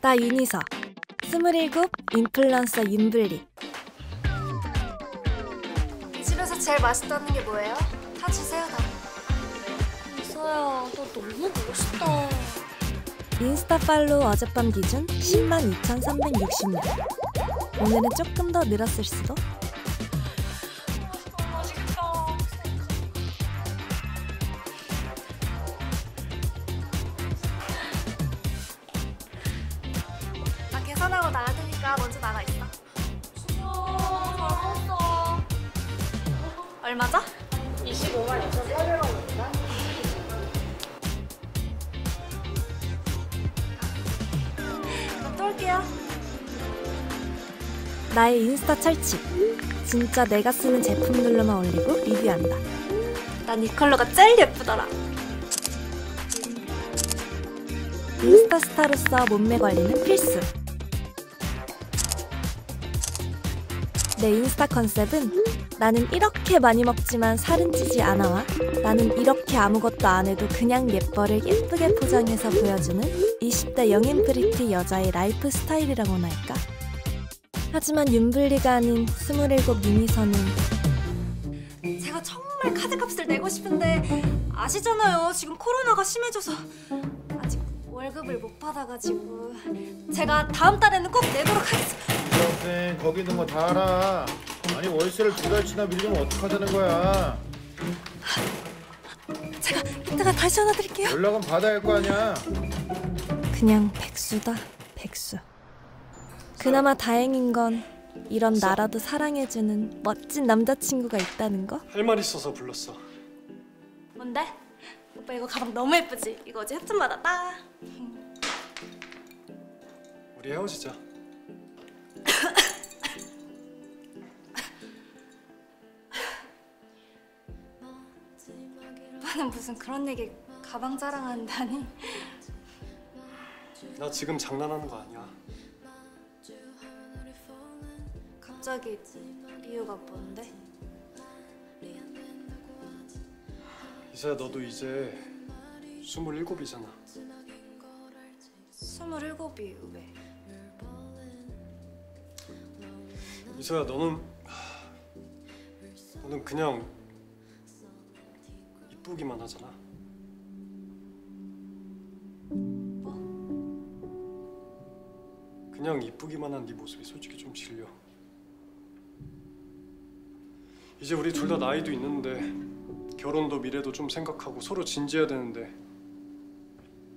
나 윤희서. 27 인플루언서 윤블리. 집에서 제일 맛있다는 게 뭐예요? 다 주세요 다. 이서야, 너 너무 멋있다. 인스타 팔로우 어젯밤 기준 10만 2,360명. 오늘은 조금 더 늘었을 수도. 인스타 철칙. 진짜 내가 쓰는 제품들로만 올리고 리뷰한다. 난 이 컬러가 제일 예쁘더라. 인스타 스타로서 몸매 관리는 필수. 내 인스타 컨셉은 나는 이렇게 많이 먹지만 살은 찌지 않아와 나는 이렇게 아무것도 안 해도 그냥 예뻐를 예쁘게 포장해서 보여주는 20대 young and pretty 여자의 라이프 스타일이라고나 할까? 하지만 윤블리가 아닌 27 미미서는 제가 정말 카드값을 내고 싶은데 아시잖아요. 지금 코로나가 심해져서 아직 월급을 못 받아가지고 제가 다음 달에는 꼭 내도록 하겠습니다. 학생 거기 있는 거 다 알아. 아니 월세를 두 달치나 밀리면 어떡하자는 거야. 제가 이따가 다시 전화 드릴게요. 연락은 받아야 할 거 아니야. 그냥 백수다 백수 그나마 다행인 건 이런 나라도 사랑해주는 멋진 남자친구가 있다는 거 할 말 있어서 불렀어. 뭔데? 오빠 이거 가방 너무 예쁘지? 이거 어제 협찬 받았다. 우리 헤어지자. 오빠는 무슨 그런 얘기 가방 자랑한다니. 나 지금 장난하는 거 아니야. 갑자기 이유가 뭔데? 이서야 너도 이제 스물일곱이잖아. 스물일곱이 왜? 이서야 너는 하, 너는 그냥 이쁘기만 하잖아. 그냥 이쁘기만 한 네 모습이 솔직히 좀 질려. 이제 우리 둘 다 나이도 있는데 결혼도 미래도 좀 생각하고 서로 진지해야 되는데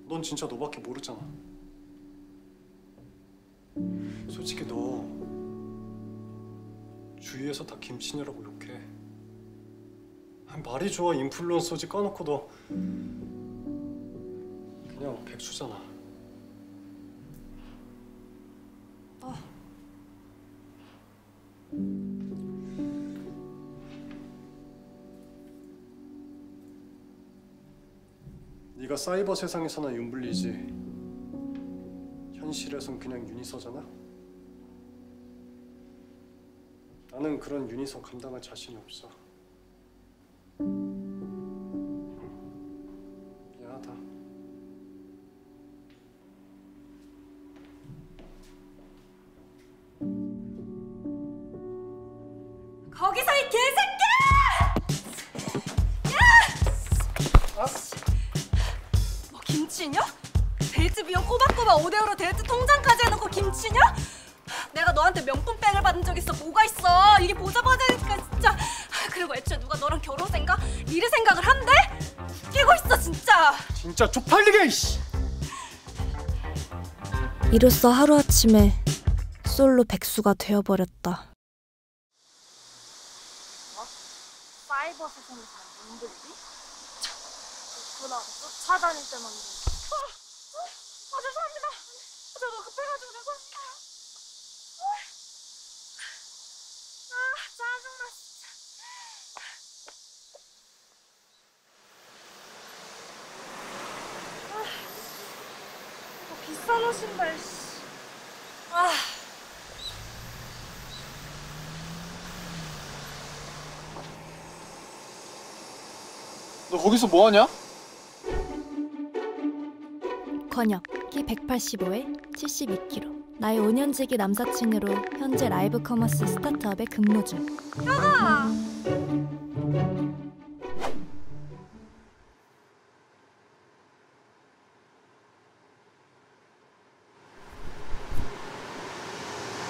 넌 진짜 너밖에 모르잖아. 솔직히 너 주위에서 다 김치녀라고 욕해. 말이 좋아 인플루언서지 까놓고 너 그냥 백수잖아. 네가 사이버 세상에서나 윤블리지 현실에선 그냥 윤희서잖아. 나는 그런 윤희서 감당할 자신이 없어. 이로써 하루아침에. 솔로 백수가 되어버렸다. 사이버 세상에서 만들기? 그나 쫓아다닐 때만 아, 아 죄송합니다. 저도 급해가지고 죄송합니다. 아 짜증나 진짜. 아, 이거 비싼 옷인데. 씨. 아. 너 거기서 뭐 하냐? 권혁 키 185에 72kg. 나의 5년지기 남사친으로 현재 라이브 커머스 스타트업에 근무 중.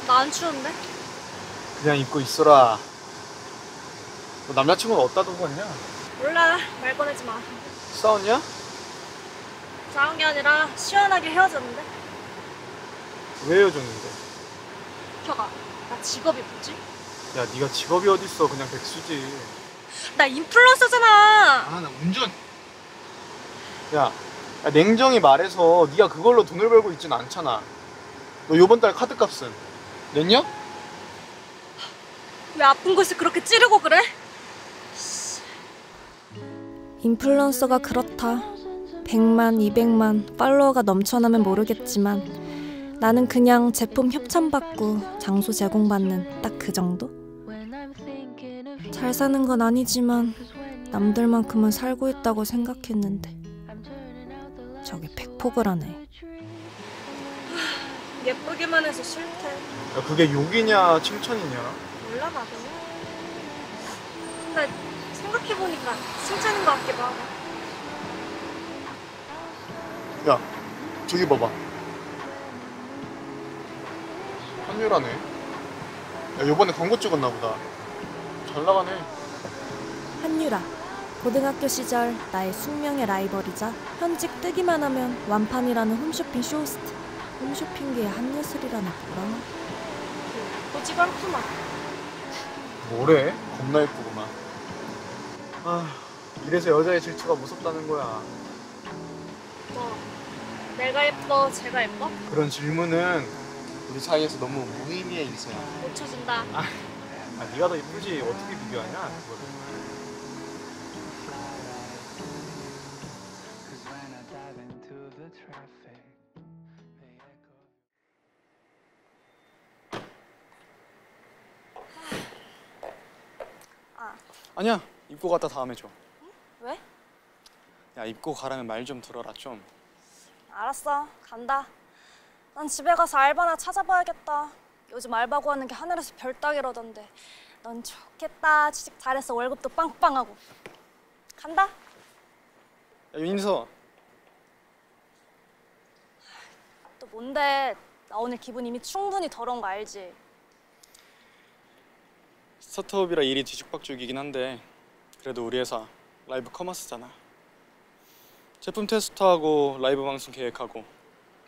나안 추운데? 그냥 입고 있어라. 너 남자친구는 어디다 두고 갔냐? 몰라 말 꺼내지 마 싸웠냐? 싸운 게 아니라 시원하게 헤어졌는데 왜 헤어졌는데? 혁아 나 직업이 뭐지? 야, 네가 직업이 어딨어? 그냥 백수지. 나 인플루언서잖아 아, 나 운전. 야, 야, 냉정히 말해서 네가 그걸로 돈을 벌고 있진 않잖아. 너 요번 달 카드값은 냈냐? 왜 아픈 곳을 그렇게 찌르고 그래? 인플루언서가 그렇다. 100만, 200만 팔로워가 넘쳐나면 모르겠지만 나는 그냥 제품 협찬받고 장소 제공받는 딱 그 정도? 잘 사는 건 아니지만 남들만큼은 살고 있다고 생각했는데 저게 백폭을 예쁘기만 해서 싫대 야, 그게 욕이냐 칭찬이냐? 몰라 나도 근데 생각해보니까 칭찬인 것 같기도 하고 야, 저기 봐봐. 한유라네. 야, 요번에 광고 찍었나 보다. 잘 나가네. 한유라 고등학교 시절 나의 숙명의 라이벌이자 현직 뜨기만 하면 완판이라는 홈쇼핑 쇼호스트 홈쇼핑계의 한예슬이라는 뭐라나 보지도 않구만 뭐래? 겁나 예쁘구만. 아, 이래서 여자의 질투가 무섭다는 거야. 뭐 내가 예뻐 쟤가 예뻐? 그런 질문은 우리 사이에서 너무 무의미해 이서야. 못 쳐준다 아, 네가 더 이쁘지 어떻게 비교하냐 그거를. 아니야, 입고 갔다 다음에 줘. 왜? 야, 입고 가라면 말 좀 들어라 좀. 알았어 간다 난 집에 가서 알바나 찾아봐야겠다 요즘 알바 구하는 게 하늘에서 별 따기라던데 넌 좋겠다 취직 잘해서 월급도 빵빵하고 간다 야, 윤서. 또 뭔데 나 오늘 기분 이미 충분히 더러운 거 알지? 스타트업이라 일이 뒤죽박죽이긴 한데 그래도 우리 회사 라이브 커머스잖아. 제품 테스트하고 라이브 방송 계획하고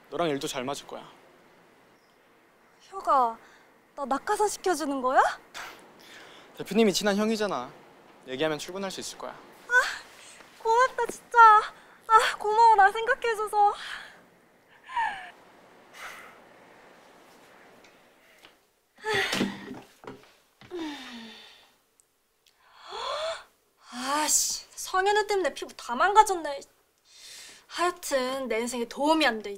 너랑 일도 잘 맞을 거야. 효가 나 낙하산 시켜주는 거야? 대표님이 친한 형이잖아. 얘기하면 출근할 수 있을 거야. 고맙다 진짜 아 고마워 나 생각해줘서 아씨 성현우 때문에 피부 다 망가졌네. 하여튼 내 인생에 도움이 안 돼.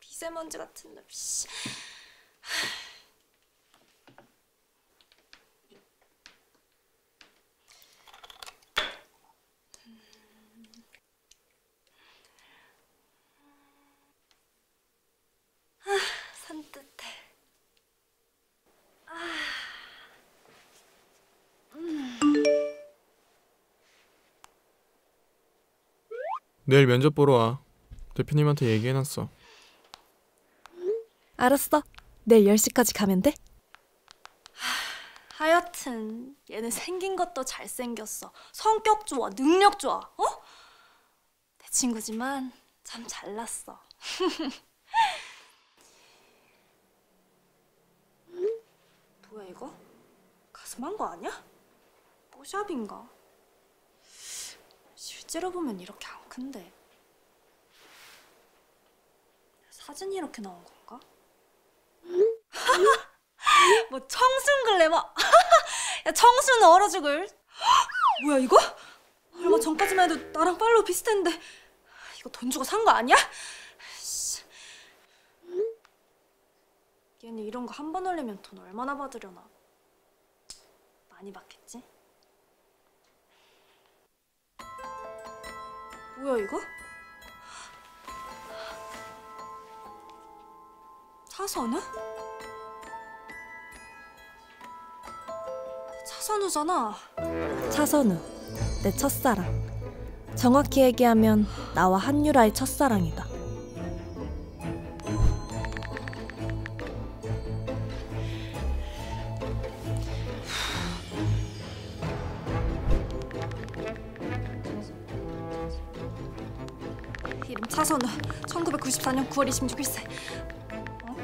미세먼지 같은 놈 씨. 내일 면접 보러 와. 대표님한테 얘기해놨어. 알았어 내일 10시까지 가면 돼? 하여튼 얘는 생긴 것도 잘생겼어. 성격 좋아, 능력 좋아. 어? 내 친구지만 참 잘났어. 뭐야 이거? 가슴 한 거 아니야? 뽀샵인가? 실제로 보면 이렇게 안 큰데. 사진이 이렇게 나온 건가? 뭐 청순 글래머 야 청순 얼어 죽을 뭐야 이거? 얼마 전까지만 해도 나랑 팔로우 비슷했는데 이거 돈 주고 산 거 아니야? 씨. 얘는 이런 거 한 번 올리면 돈 얼마나 받으려나 많이 받겠지? 뭐야 이거? 차선우? 차선우잖아. 차선우, 내 첫사랑. 정확히 얘기하면 나와 한유라의 첫사랑이다. 1994년 9월 26일생. 어?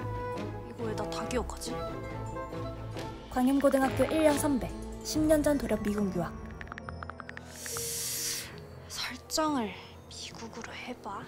이거 왜 나 다 기억하지? 광림고등학교 1년 선배. 10년 전 돌연 미국 유학. 설정을 미국으로 해봐.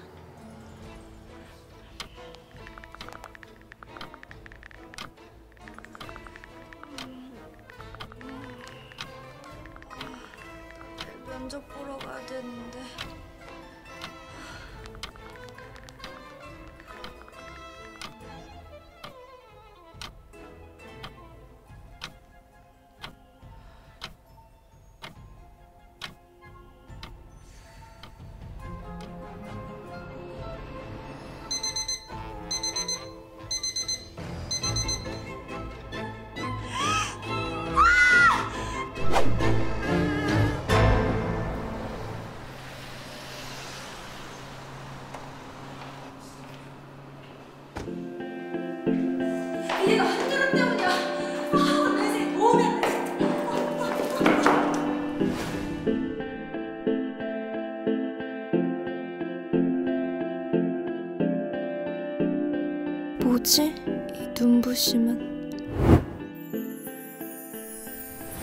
이 눈부심은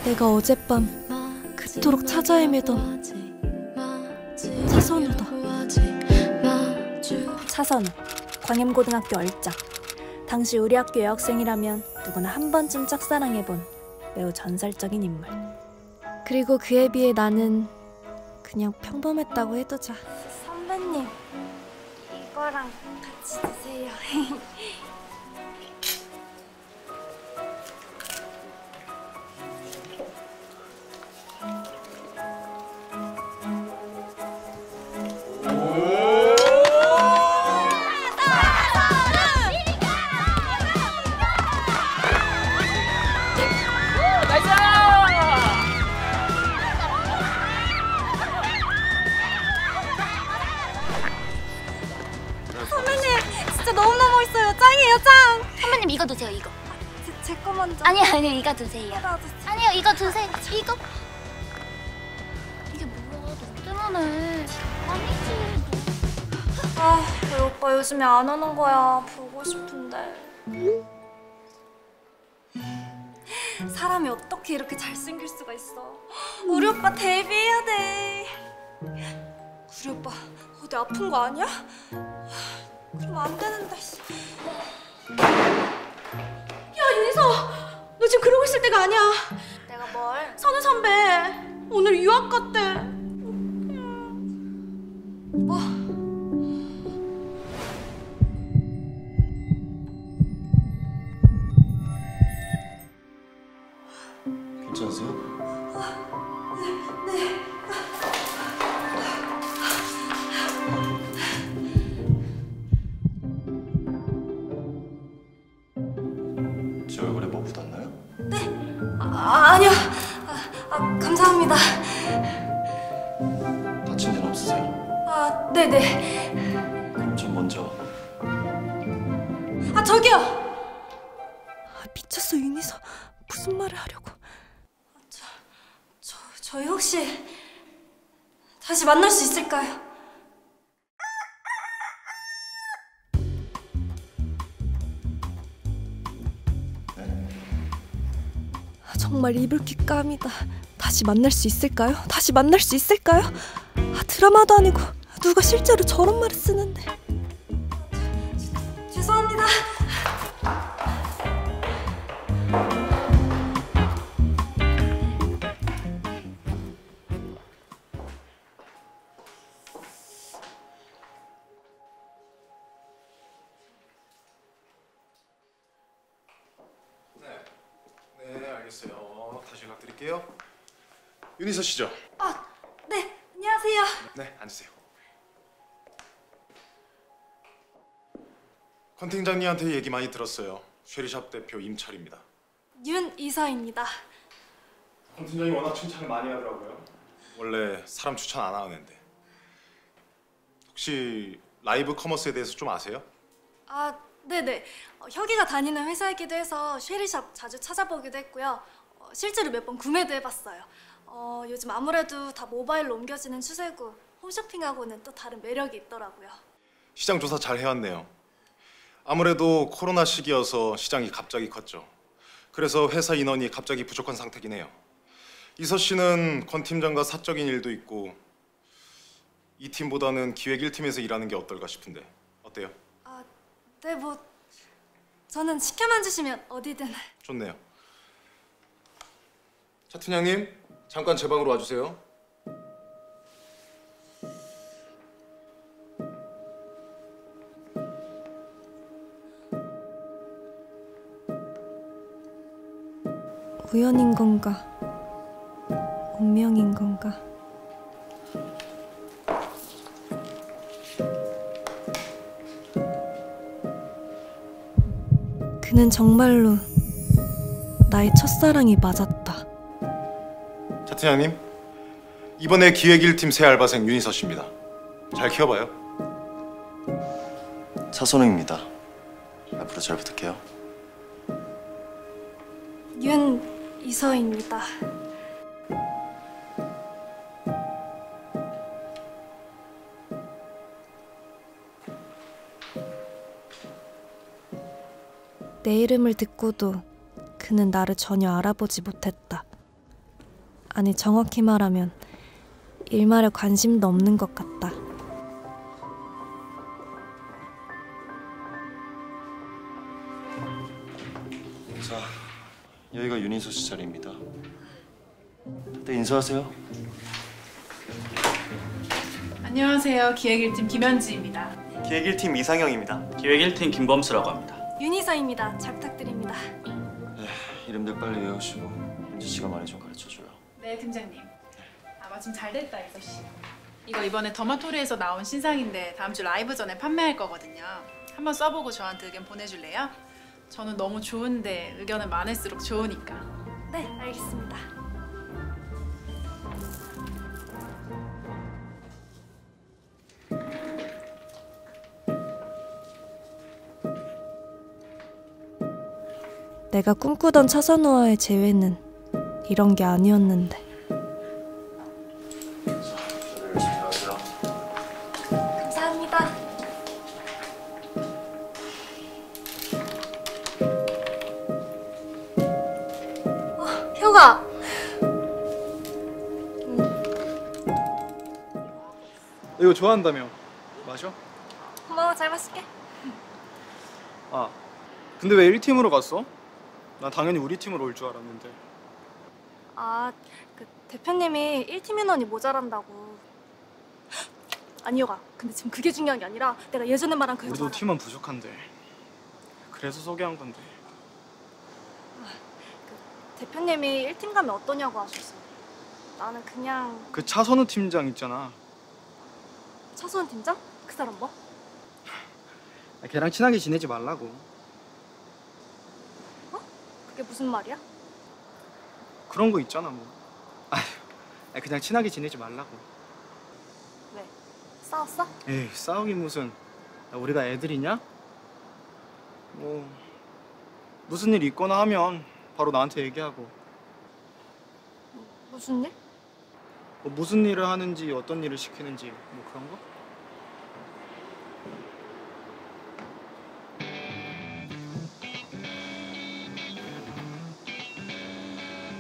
내가 어젯밤 그토록 찾아 헤매던 차선우다. 차선우 광염고등학교 얼짱. 당시 우리 학교 여학생이라면 누구나 한 번쯤 짝사랑해본 매우 전설적인 인물. 그리고 그에 비해 나는 그냥 평범했다고 해두자. 선배님, 이거랑 같이 드세요. 요즘에 안 오는 거야? 보고 싶은데. 사람이 어떻게 이렇게 잘생길 수가 있어? 우리 오빠 데뷔해야 돼. 우리 오빠 어디 아픈 거 아니야? 그럼 안 되는데. 씨. 야, 윤희서! 너 지금 그러고 있을 때가 아니야. 내가 뭘 선우 선배, 오늘 유학 갔대. 정말 이불킥 감이다 다시 만날 수 있을까요? 다시 만날 수 있을까요? 아, 드라마도 아니고 누가 실제로 저런 말을 쓰는데 윤희서 씨죠? 아, 네. 안녕하세요. 네 앉으세요 권 팀장님한테 얘기 많이 들었어요. 쉐리샵 대표 임철입니다. 윤 이서입니다. 권 팀장이 워낙 칭찬을 많이 하더라고요. 원래 사람 추천 안 하는 앤데. 혹시 라이브 커머스에 대해서 좀 아세요? 아, 네네. 어, 혁이가 다니는 회사이기도 해서 쉐리샵 자주 찾아보기도 했고요. 어, 실제로 몇 번 구매도 해봤어요. 어, 요즘 아무래도 다 모바일로 옮겨지는 추세고 홈쇼핑하고는 또 다른 매력이 있더라고요. 시장 조사 잘 해왔네요. 아무래도 코로나 시기여서 시장이 갑자기 컸죠. 그래서 회사 인원이 갑자기 부족한 상태긴 해요. 이서 씨는 권 팀장과 사적인 일도 있고 이 팀보다는 기획 1팀에서 일하는 게 어떨까 싶은데 어때요? 아, 네, 뭐 저는 시켜만 주시면 어디든. 좋네요. 차 팀장님 잠깐 제 방으로 와주세요. 우연인 건가? 운명인 건가? 그는 정말로 나의 첫사랑이 맞았다. 차 팀장님 이번에 기획 1팀 새 알바생 윤희서 씨입니다. 잘 키워봐요. 차선우입니다. 앞으로 잘 부탁해요. 윤 이서입니다. 내 이름을 듣고도 그는 나를 전혀 알아보지 못했다. 아니 정확히 말하면 일말에 관심도 없는 것 같다. 자, 여기가 윤인수 씨 자리입니다. 다들 인사하세요. 안녕하세요. 기획 1팀 김현지입니다. 기획 1팀 이상형입니다. 기획 1팀 김범수라고 합니다. 윤 이서입니다. 잘 부탁드립니다. 네, 이름들 빨리 외우시고 윤지 씨가. 네, 팀장님. 아, 마침 잘 됐다, 이서 씨. 이거 이번에 더마토리에서 나온 신상인데 다음 주 라이브 전에 판매할 거거든요. 한번 써보고 저한테 의견 보내줄래요? 저는 너무 좋은데 의견은 많을수록 좋으니까. 네, 알겠습니다. 내가 꿈꾸던 차선우와의 재회는 이런 게 아니었는데. 이거 좋아한다며. 마셔? 고마워, 잘 마실게. 아, 근데 왜 1팀으로 갔어? 난 당연히 우리 팀으로 올 줄 알았는데. 아, 그 대표님이 1팀 인원이 모자란다고. 아니 효가, 근데 지금 그게 중요한 게 아니라 내가 예전에 말한 그 우리도 여자- 팀원 부족한데. 그래서 소개한 건데. 대표님이 1팀 가면 어떠냐고 하셨어. 나는 그냥 그 차선우 팀장 있잖아. 차수원 팀장? 그 사람 뭐? 아, 걔랑 친하게 지내지 말라고. 그게 무슨 말이야? 그런 거 있잖아 뭐. 아휴, 아, 그냥 친하게 지내지 말라고. 왜? 싸웠어? 에이 싸우긴 무슨. 야, 우리가 애들이냐? 뭐 무슨 일 있거나 하면 바로 나한테 얘기하고 무슨 일? 뭐 무슨 일을 하는지 어떤 일을 시키는지 뭐 그런 거?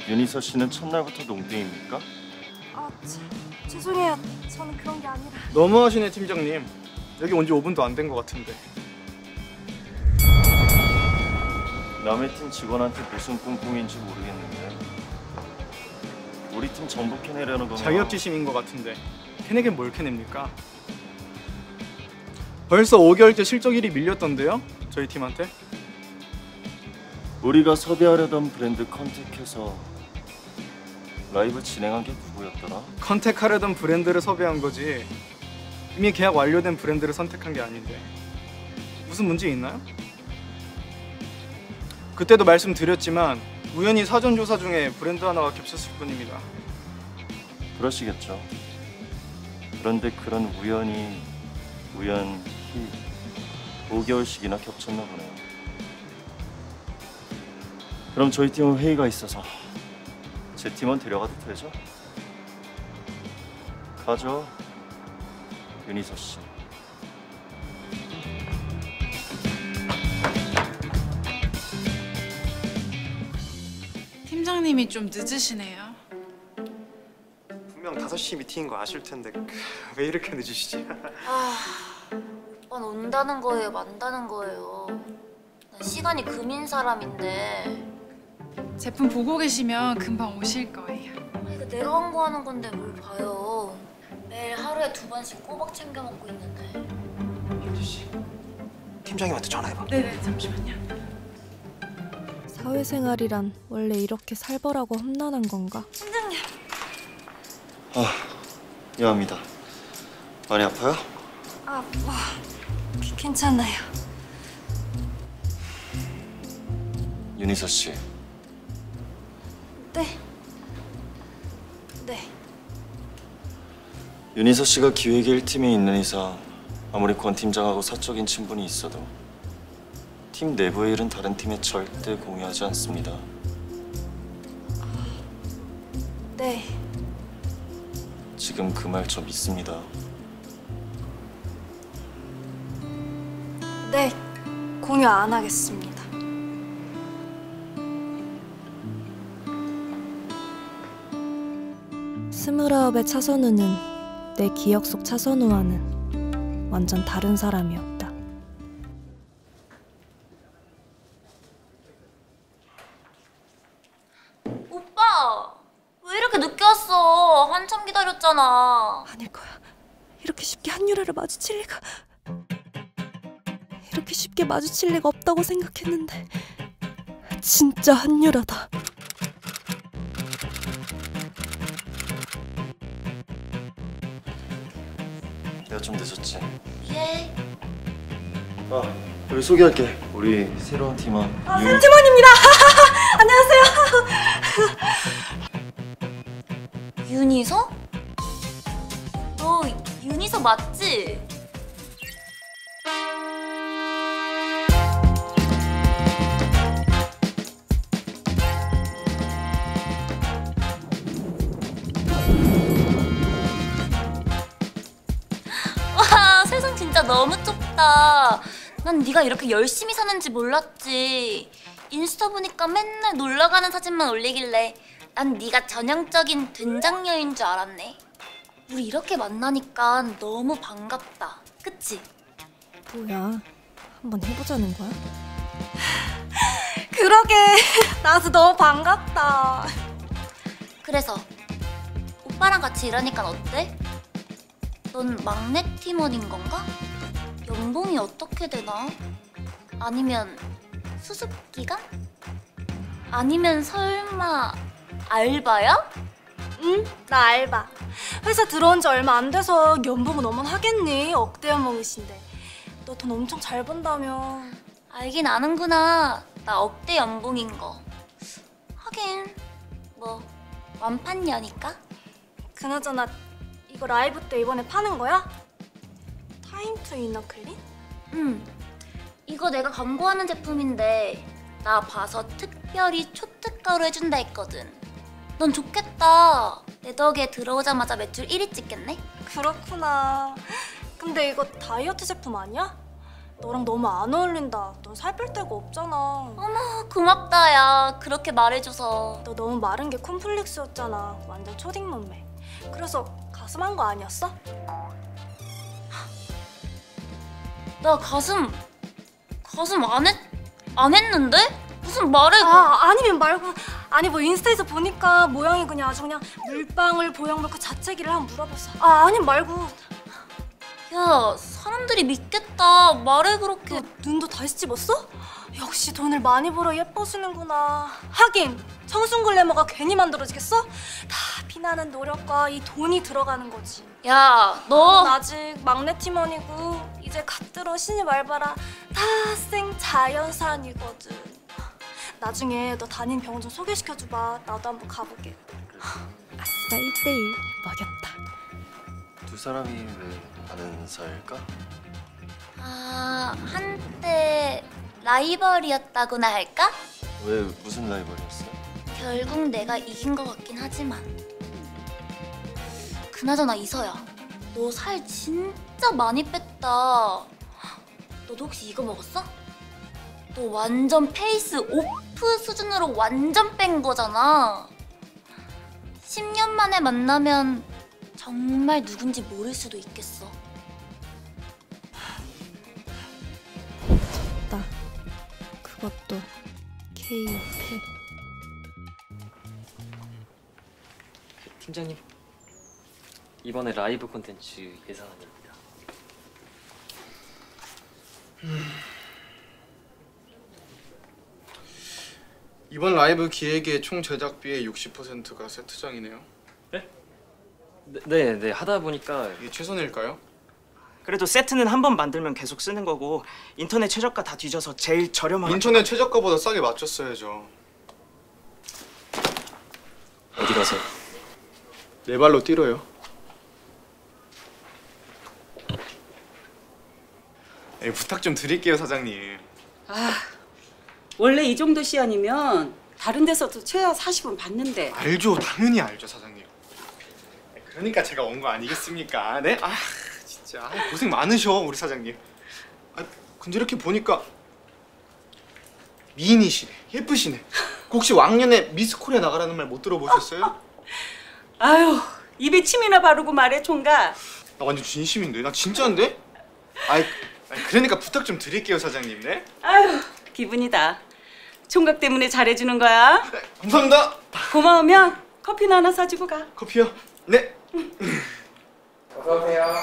윤희서 씨는 첫날부터 농땡입니까? 아, 참, 죄송해요. 저는 그런 게 아니라. 너무하시네 팀장님. 여기 온 지 5분도 안 된 것 같은데. 남의 팀 직원한테 무슨 꿍꿍인지 모르겠는데 우리 팀 전부 캐내려는 거면 자격지심인 것 같은데. 캐내긴 뭘 캐냅니까? 벌써 5개월째 실적 1위 밀렸던데요? 저희 팀한테? 우리가 섭외하려던 브랜드 contact해서 라이브 진행한 게 누구였더라? contact하려던 브랜드를 섭외한 거지. 이미 계약 완료된 브랜드를 contact한 게 아닌데. 무슨 문제 있나요? 그때도 말씀드렸지만 우연히 사전 조사 중에 브랜드 하나가 겹쳤을 뿐입니다. 그러시겠죠. 그런데 그런 우연이 우연히 5개월씩이나 겹쳤나 보네요. 그럼 저희 팀은 회의가 있어서 제 팀원 데려가도 되죠? 가죠. 윤희서 씨. 팀장님이 좀 늦으시네요. 분명 5시 미팅인 거 아실 텐데 왜 이렇게 늦으시지? 아, 오빠는 온다는 거예요, 만다는 거예요. 난 시간이 금인 사람인데. 제품 보고 계시면 금방 오실 거예요. 아, 이거 내가 광고하는 건데 뭘 봐요. 매일 하루에 두 번씩 꼬박 챙겨 먹고 있는데. 팀장님한테 전화해봐. 네네 잠시만요. 사회생활이란 원래 이렇게 살벌하고 험난한 건가? 팀장님. 아, 미안합니다. 많이 아파요? 아, 뭐 기- 괜찮아요. 윤희서 씨. 네. 네. 윤희서 씨가 기획 1팀에 있는 이상 아무리 권 팀장하고 사적인 친분이 있어도 팀 내부의 일은 다른 팀에 절대 공유하지 않습니다. 네. 지금 그 말 저 믿습니다. 네. 공유 안 하겠습니다. 스물아홉의 차선우는 내 기억 속 차선우와는 완전 다른 사람이었다. 왜 이렇게 늦게 왔어? 한참 기다렸잖아. 아닐 거야. 이렇게 쉽게 한유라를 마주칠 리가 이렇게 쉽게 마주칠 리가 없다고 생각했는데 진짜 한유라다. 내가 좀 늦었지. 예. 아, 여기 소개할게. 우리 새로운 팀원 아, 윤- 샘팀원입니다. 안녕하세요. 윤희서? 너 윤희서 맞지? 와 세상 진짜 너무 좁 다. 난 네가 이렇게 열심히 사는지 몰랐지. 인스타 보니까 맨날 놀러 가는 사진만 올리길래 난 네가 전형적인 된장녀인 줄 알았네. 우리 이렇게 만나니까 너무 반갑다. 그치? 뭐야? 한번 해보자는 거야? 그러게 나도 너무 반갑다. 그래서 오빠랑 같이 일하니까 어때? 넌 막내 팀원인 건가? 연봉이 어떻게 되나? 아니면 수습 기간? 아니면 설마 알바야? 응, 나 알바. 회사 들어온 지 얼마 안 돼서 연봉은 어만 하겠니? 억대 연봉이신데. 너 돈 엄청 잘 번다며. 알긴 아는구나. 나 억대 연봉인 거. 하긴 뭐 완판녀니까. 그나저나 이거 라이브 때 이번에 파는 거야? Time to inner clean? 응. 이거 내가 광고하는 제품인데 나 봐서 특별히 초특가로 해준다 했거든. 넌 좋겠다. 내 덕에 들어오자마자 매출 1위 찍겠네? 그렇구나. 근데 이거 다이어트 제품 아니야? 너랑 너무 안 어울린다. 넌 살 뺄 데가 없잖아. 어머 고맙다 야 그렇게 말해줘서 너 너무 마른 게 콤플렉스였잖아. 완전 초딩 몸매. 그래서 가슴 한 거 아니었어? 나 가슴 가슴 안 했, 안 했는데? 무슨 말해 아 아니면 말고 아니 뭐 인스타에서 보니까 모양이 그냥 아주 그냥 물방울 보형물 그 자체기를 한번 물어봤어. 아 아니 말고 야 사람들이 믿겠다 말해 그렇게 눈도 다시 집었어? 역시 돈을 많이 벌어 예뻐지는구나. 하긴 청순 글래머가 괜히 만들어지겠어? 다 피나는 노력과 이 돈이 들어가는 거지. 야, 너난 아직 막내 팀원이고 이제 갓 들어 신입 알바라 다생 자연산이거든. 나중에 너 다닌 병원 좀 소개시켜줘봐. 나도 한번 가보게. 아싸 1대1 먹였다. 두 사람이 왜 아는 사이일까? 아, 한때 라이벌이었다고나 할까? 왜 무슨 라이벌이었어? 결국 내가 이긴 것 같긴 하지만 그나저나 이서야 너 살 진짜 많이 뺐다. 너도 혹시 이거 먹었어? 너 완전 face off 수준으로 완전 뺀 거잖아. 10년 만에 만나면 정말 누군지 모를 수도 있겠어. 나 그것도 K-팩 팀장님 이번에 라이브 콘텐츠 예상합니다. 이번 라이브 기획의 총 제작비의 60%가 세트장이네요. 네, 네 하다 보니까 이게 최선일까요? 그래도 세트는 한 번 만들면 계속 쓰는 거고 인터넷 최저가 다 뒤져서 제일 저렴한 인터넷 최저가보다 싸게 맞췄어야죠. 어디 가세요? 네 발로 뛰러요. 예, 부탁 좀 드릴게요, 사장님. 아, 원래 이 정도 시안이면 다른 데서도 최하 40은 받는데. 알죠, 당연히 알죠, 사장님. 그러니까 제가 온 거 아니겠습니까? 네? 아, 진짜 아, 고생 많으셔, 우리 사장님. 아, 근데 이렇게 보니까 미인이시네, 예쁘시네. 그 혹시 왕년에 미스 코리아 나가라는 말 못 들어보셨어요? 아유, 입에 침이나 바르고 말해, 총각. 나 완전 진심인데, 나 진짜인데? 아이, 아이, 그러니까 부탁 좀 드릴게요, 사장님. 네? 아유, 기분이다. 총각 때문에 잘해주는 거야. 감사합니다. 고마우면 커피나 하나 사주고 가. 커피요? 네. 어서 오세요.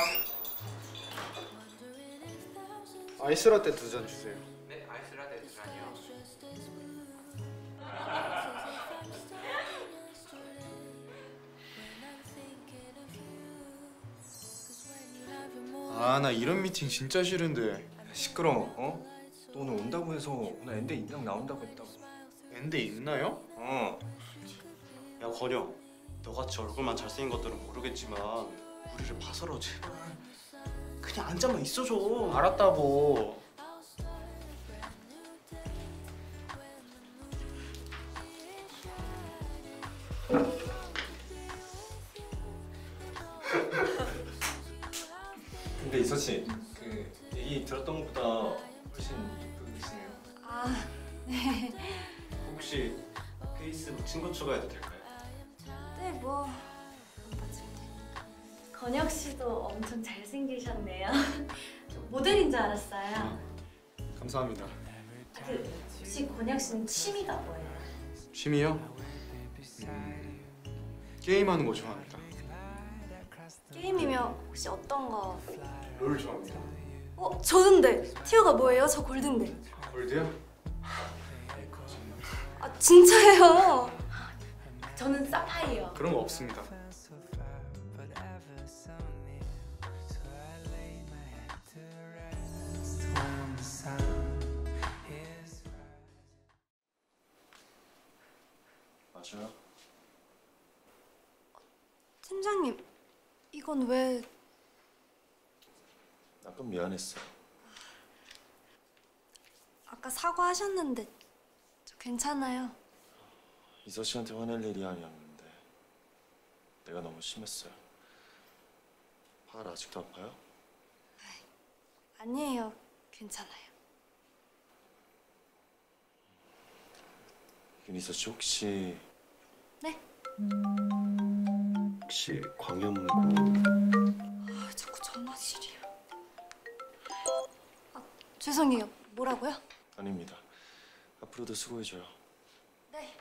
아이스라떼 두 잔 주세요. 아, 나 이런 미팅 진짜 싫은데. 시끄러워. 어? 너 오늘 온다고 해서 오늘 엔데 인강 나온다고 했다고. 엔데 있나요? 어. 야 건영 너같이 얼굴만 잘생긴 것들은 모르겠지만 우리를 봐서라 제발 그냥 앉아만 있어줘 알았다고. 근데 이서 씨, 그 얘기 들었던 것보다 훨씬 이쁘시네요. 아, 네. 혹시 페이스북 친구 추가해도 될까요? 네, 뭐. 건혁 씨도 엄청 잘생기셨네요. 모델인 줄 알았어요. 감사합니다. 그 혹시 건혁 씨는 취미가 뭐예요? 취미요? 음, 게임하는 거 좋아합니다. 게임이면 혹시 어떤 거? 롤 좋아합니다. 어, 저는데 티어가 뭐예요? 저 골든데. 골드요? 아, 진짜예요. 저는 사파이어. 그런 거 없습니다. 맞아요. 팀장님, 이건 왜? 약간 미안했어. 아까 사과하셨는데 저 괜찮아요. 이서 씨한테 화낼 일이 아니었는데 내가 너무 심했어요. 팔 아직도 아파요? 아니에요. 괜찮아요. 윤희서 씨 혹시 네? 혹시 광현무 아, 자꾸 전화질이야. 아, 죄송해요. 뭐라고요? 아닙니다. 앞으로도 수고해줘요. 네.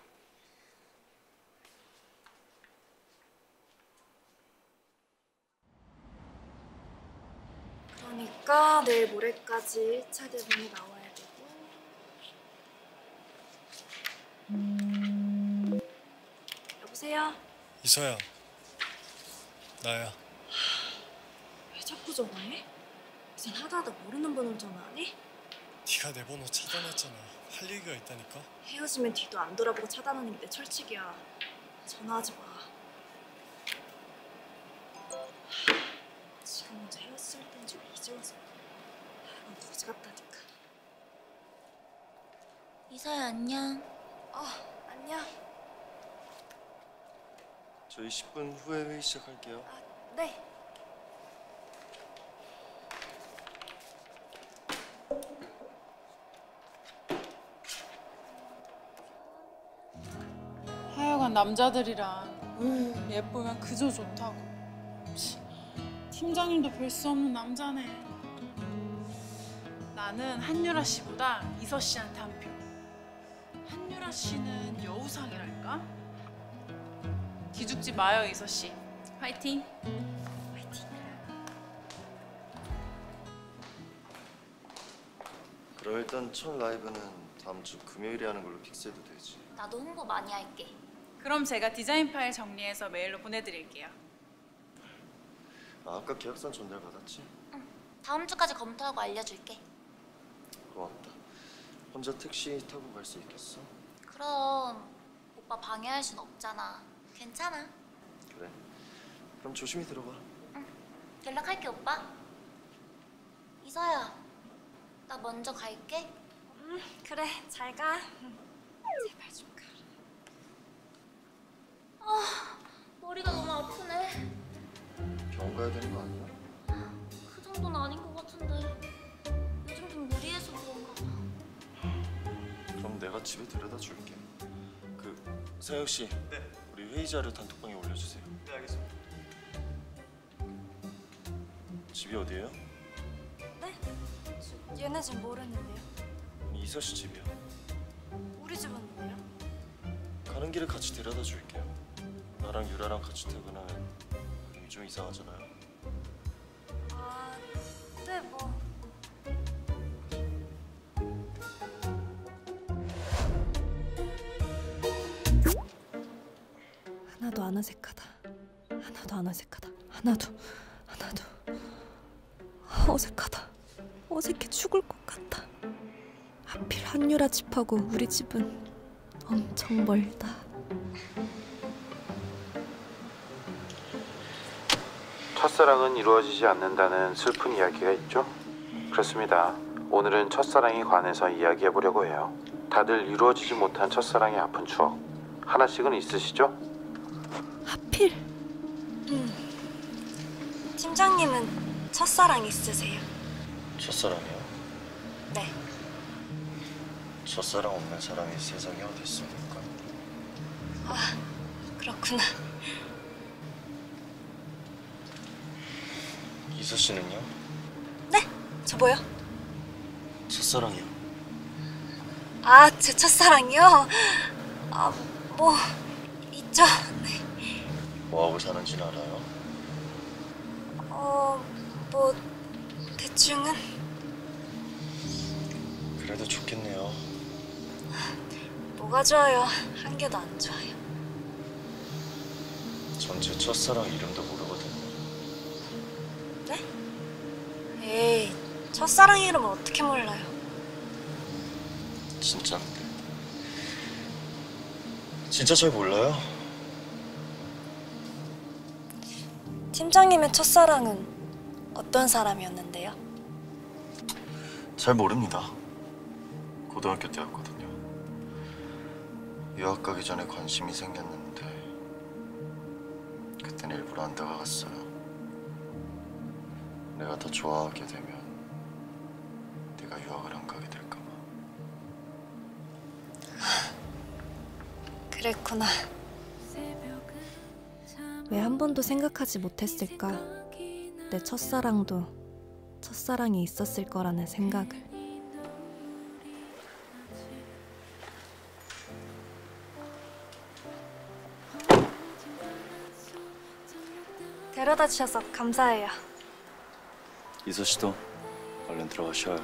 그러니까 내일 모레까지 1차 대본이 나와야 되고 여보세요? 이서야 나야. 왜 자꾸 전화해? 이젠 하다 하다 모르는 번호로 전화하니? 네가 내 번호 차단했잖아. 할 얘기가 있다니까. 헤어지면 뒤도 안 돌아보고 차단하는 게 내 철칙이야. 전화하지 마. 지금 먼저 헤어졌을 땐좀 이제 와서 넌 거지 같다니까. 이사야 안녕. 어 안녕. 저희 10분 후에 회의 시작할게요. 네. 하여간 남자들이란 으, 예쁘면 그저 좋다고. 치, 팀장님도 별 수 없는 남자네. 나는 한유라 씨보다 이서 씨한테 한 표. 한유라 씨는 여우상이랄까? 기죽지 마요 이서 씨. 화이팅. 그럼 일단 첫 라이브는 다음 주 금요일에 하는 걸로 픽스해도 되지. 나도 홍보 많이 할게. 그럼 제가 디자인 파일 정리해서 메일로 보내드릴게요. 아, 아까 계약서 전달 받았지? 다음 주까지 검토하고 알려줄게. 고맙다. 혼자 택시 타고 갈 수 있겠어? 그럼 오빠 방해할 순 없잖아. 괜찮아. 그래. 그럼 조심히 들어가. 연락할게 오빠. 이서야, 나 먼저 갈게. 음 그래 잘 가. 제발 좀 가. 아 머리가 너무 아프네. 병원 가야 되는 거 아니야? 그 정도는 아닌 것 같은데. 요즘 좀 무리해서 그런가 봐. 그럼 내가 집에 데려다 줄게. 그 사혁 씨. 네. 우리 회의 자료 단톡방에 올려주세요. 네 알겠습니다. 집이 어디예요? 네? 저, 얘네 집 모르는데요. 이서 씨 집이요. 우리 집은 뭐예요? 가는 길에 같이 데려다 줄게요. 나랑 유라랑 같이 퇴근하면 그림이 좀 이상하잖아요. 아, 네 뭐. 하나도 안 어색하다. 하나도 안 어색하다. 하나도 하나도 아, 어색하다. 어색해 죽을 것 같다. 하필 한유라 집하고 우리 집은 엄청 멀다. 첫사랑은 이루어지지 않는다는 슬픈 이야기가 있죠? 그렇습니다. 오늘은 첫사랑에 관해서 이야기해 보려고 해요. 다들 이루어지지 못한 첫사랑의 아픈 추억 하나씩은 있으시죠? 하필. 음. 팀장님은 첫사랑 있으세요? 첫사랑이요? 네. 첫사랑 없는 사람이 세상에 어디 있습니까? 아, 그렇구나. 이서 씨는요? 저 뭐요? 첫사랑이요. 아, 제 첫사랑이요? 아, 뭐 있죠. 네. 뭐 하고 사는지는 알아요? 어, 뭐 대충은 그래도 좋겠네요. 뭐가 좋아요? 한 개도 안 좋아요. 전제 첫사랑 이름도 모르거 네? 에이, 첫사랑 이름을 어떻게 몰라요? 진짜인데. 진짜 잘 몰라요? 팀장님의 첫사랑은 어떤 사람이었는데요? 잘 모릅니다. 고등학교 때였거든요. 유학 가기 전에 관심이 생겼는데 그때는 일부러 안 다가갔어요. 내가 더 좋아하게 되면 내가 유학을 안 가게 될까 봐. 그랬구나. 왜 한 번도 생각하지 못했을까? 내 첫사랑도 첫사랑이 있었을 거라는 생각을. 데려다 주셔서 감사해요. 이서 씨도 얼른 들어가 쉬어요.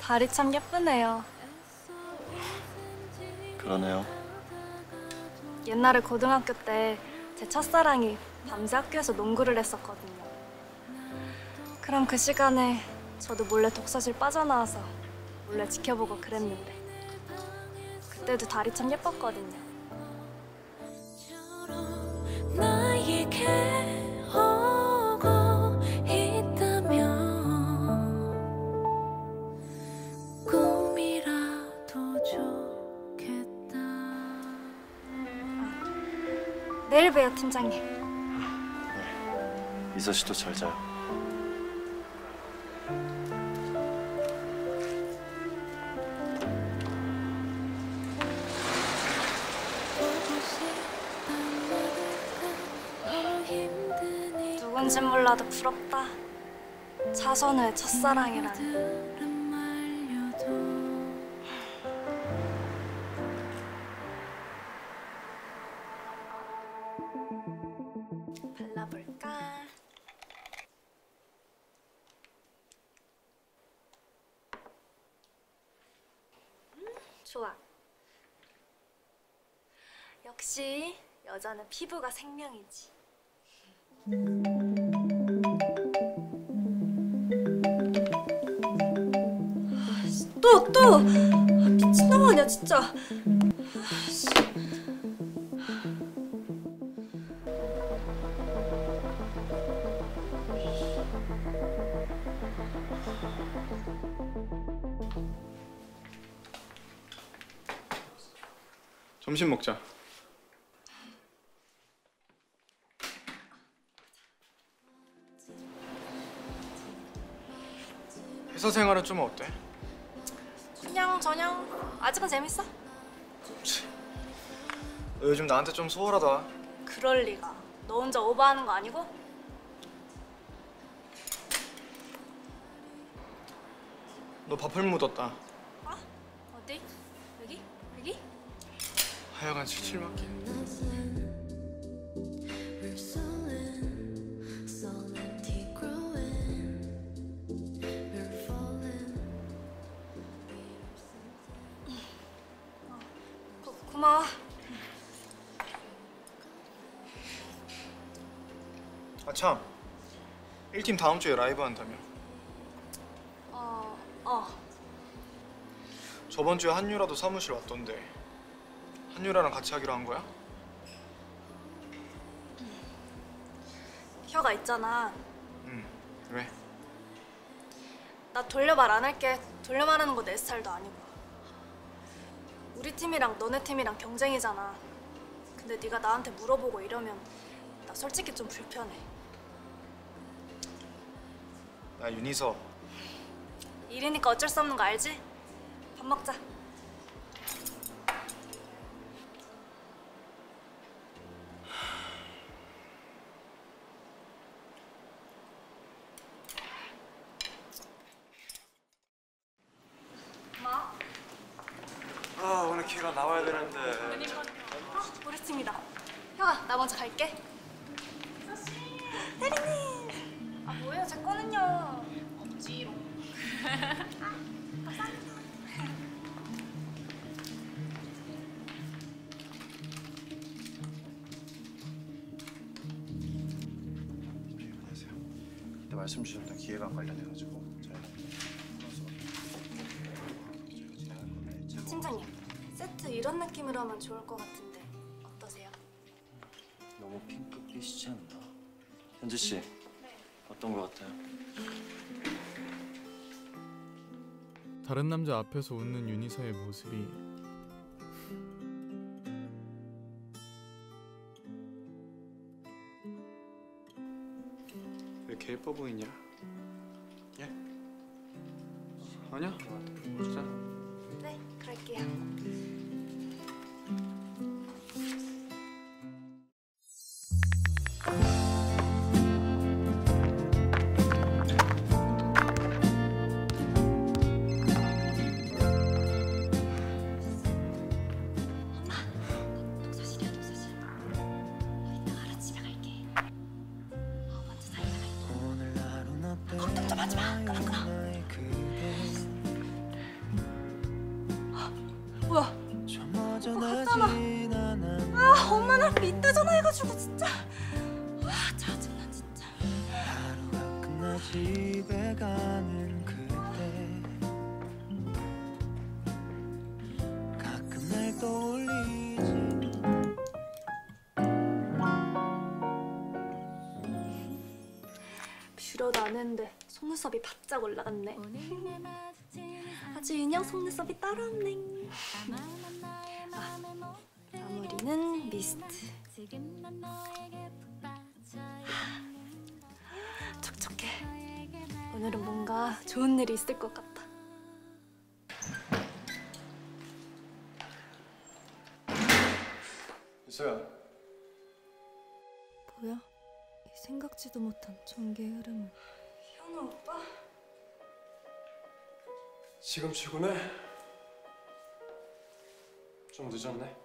달이 참 예쁘네요. 그러네요. 옛날에 고등학교 때 제 첫사랑이 밤새 학교에서 농구를 했었거든요. 그럼 그 시간에 저도 몰래 독서실 빠져나와서 몰래 지켜보고 그랬는데 그때도 달이 참 예뻤거든요. 내일 봬요, 팀장님. 이서 씨도 잘 자요. 누군진 몰라도 부럽다. 차선우의 첫사랑이라니. 발라볼까? 음, 좋아. 역시 여자는 피부가 생명이지. 아, 미친놈 아니야 진짜. 점심 먹자. 회사 생활은 좀 어때? 그냥 저냥 아직은 재밌어? 너 요즘 나한테 좀 소홀하다. 그럴 리가. 너 혼자 오버하는 거 아니고? 너 밥을 묻었다. 어디? 여기? 여기? 하여간 칠칠맞게. 다음 주에 라이브 한다며. 어, 어. 저번 주에 한유라도 사무실 왔던데. 한유라랑 같이 하기로 한 거야? 혀가 있잖아. 응. 왜? 나 돌려말 안 할게. 돌려말 하는 거 내 스타일도 아니고. 우리 팀이랑 너네 팀이랑 경쟁이잖아. 근데 네가 나한테 물어보고 이러면 나 솔직히 좀 불편해. 나 윤희서. 일이니까 어쩔 수 없는 거 알지? 밥 먹자. 말씀 주셨던 기획안 관련해가지고 저희가 팀장님, 세트 이런 느낌으로 하면 좋을 것 같은데 어떠세요? 너무 핑크빛이지 않나? 현지 씨, 어떤 거 같아요? 다른 남자 앞에서 웃는 윤희서의 모습이 예뻐 보이냐? 속눈썹이 바짝 올라갔네. 아주 인형 속눈썹이 따로 없네. 아, 마무리는 미스트. 촉촉해. 오늘은 뭔가 좋은 일이 있을 것 같다 이소야 뭐야? 이 생각지도 못한 전개의 흐름을 현우 오빠? 지금 출근해? 좀 늦었네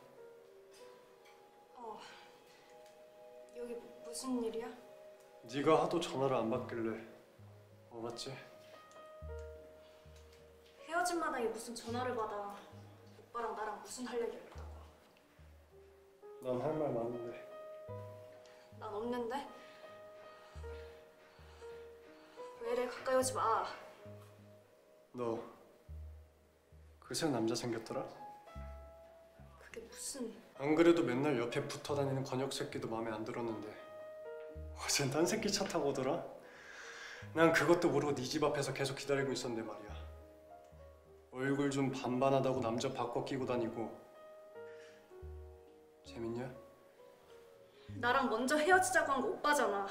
어 여기 무슨 일이야? 네가 하도 전화를 안 받길래 어 맞지? 헤어진 마당에 무슨 전화를 받아 오빠랑 나랑 무슨 할 얘기가 있다고 난 할 말 많은데 난 없는데 왜 이래? 가까이 오지 마. 너 그 새 남자 생겼더라? 그게 무슨? 안 그래도 맨날 옆에 붙어 다니는 권혁 새끼도 마음에 안 들었는데. 어젠 딴 새끼 차 타고 오더라? 난 그것도 모르고 네 집 앞에서 계속 기다리고 있었는데 말이야. 얼굴 좀 반반하다고 남자 바꿔 끼고 다니고. 재밌냐? 나랑 먼저 헤어지자고 한 거 오빠잖아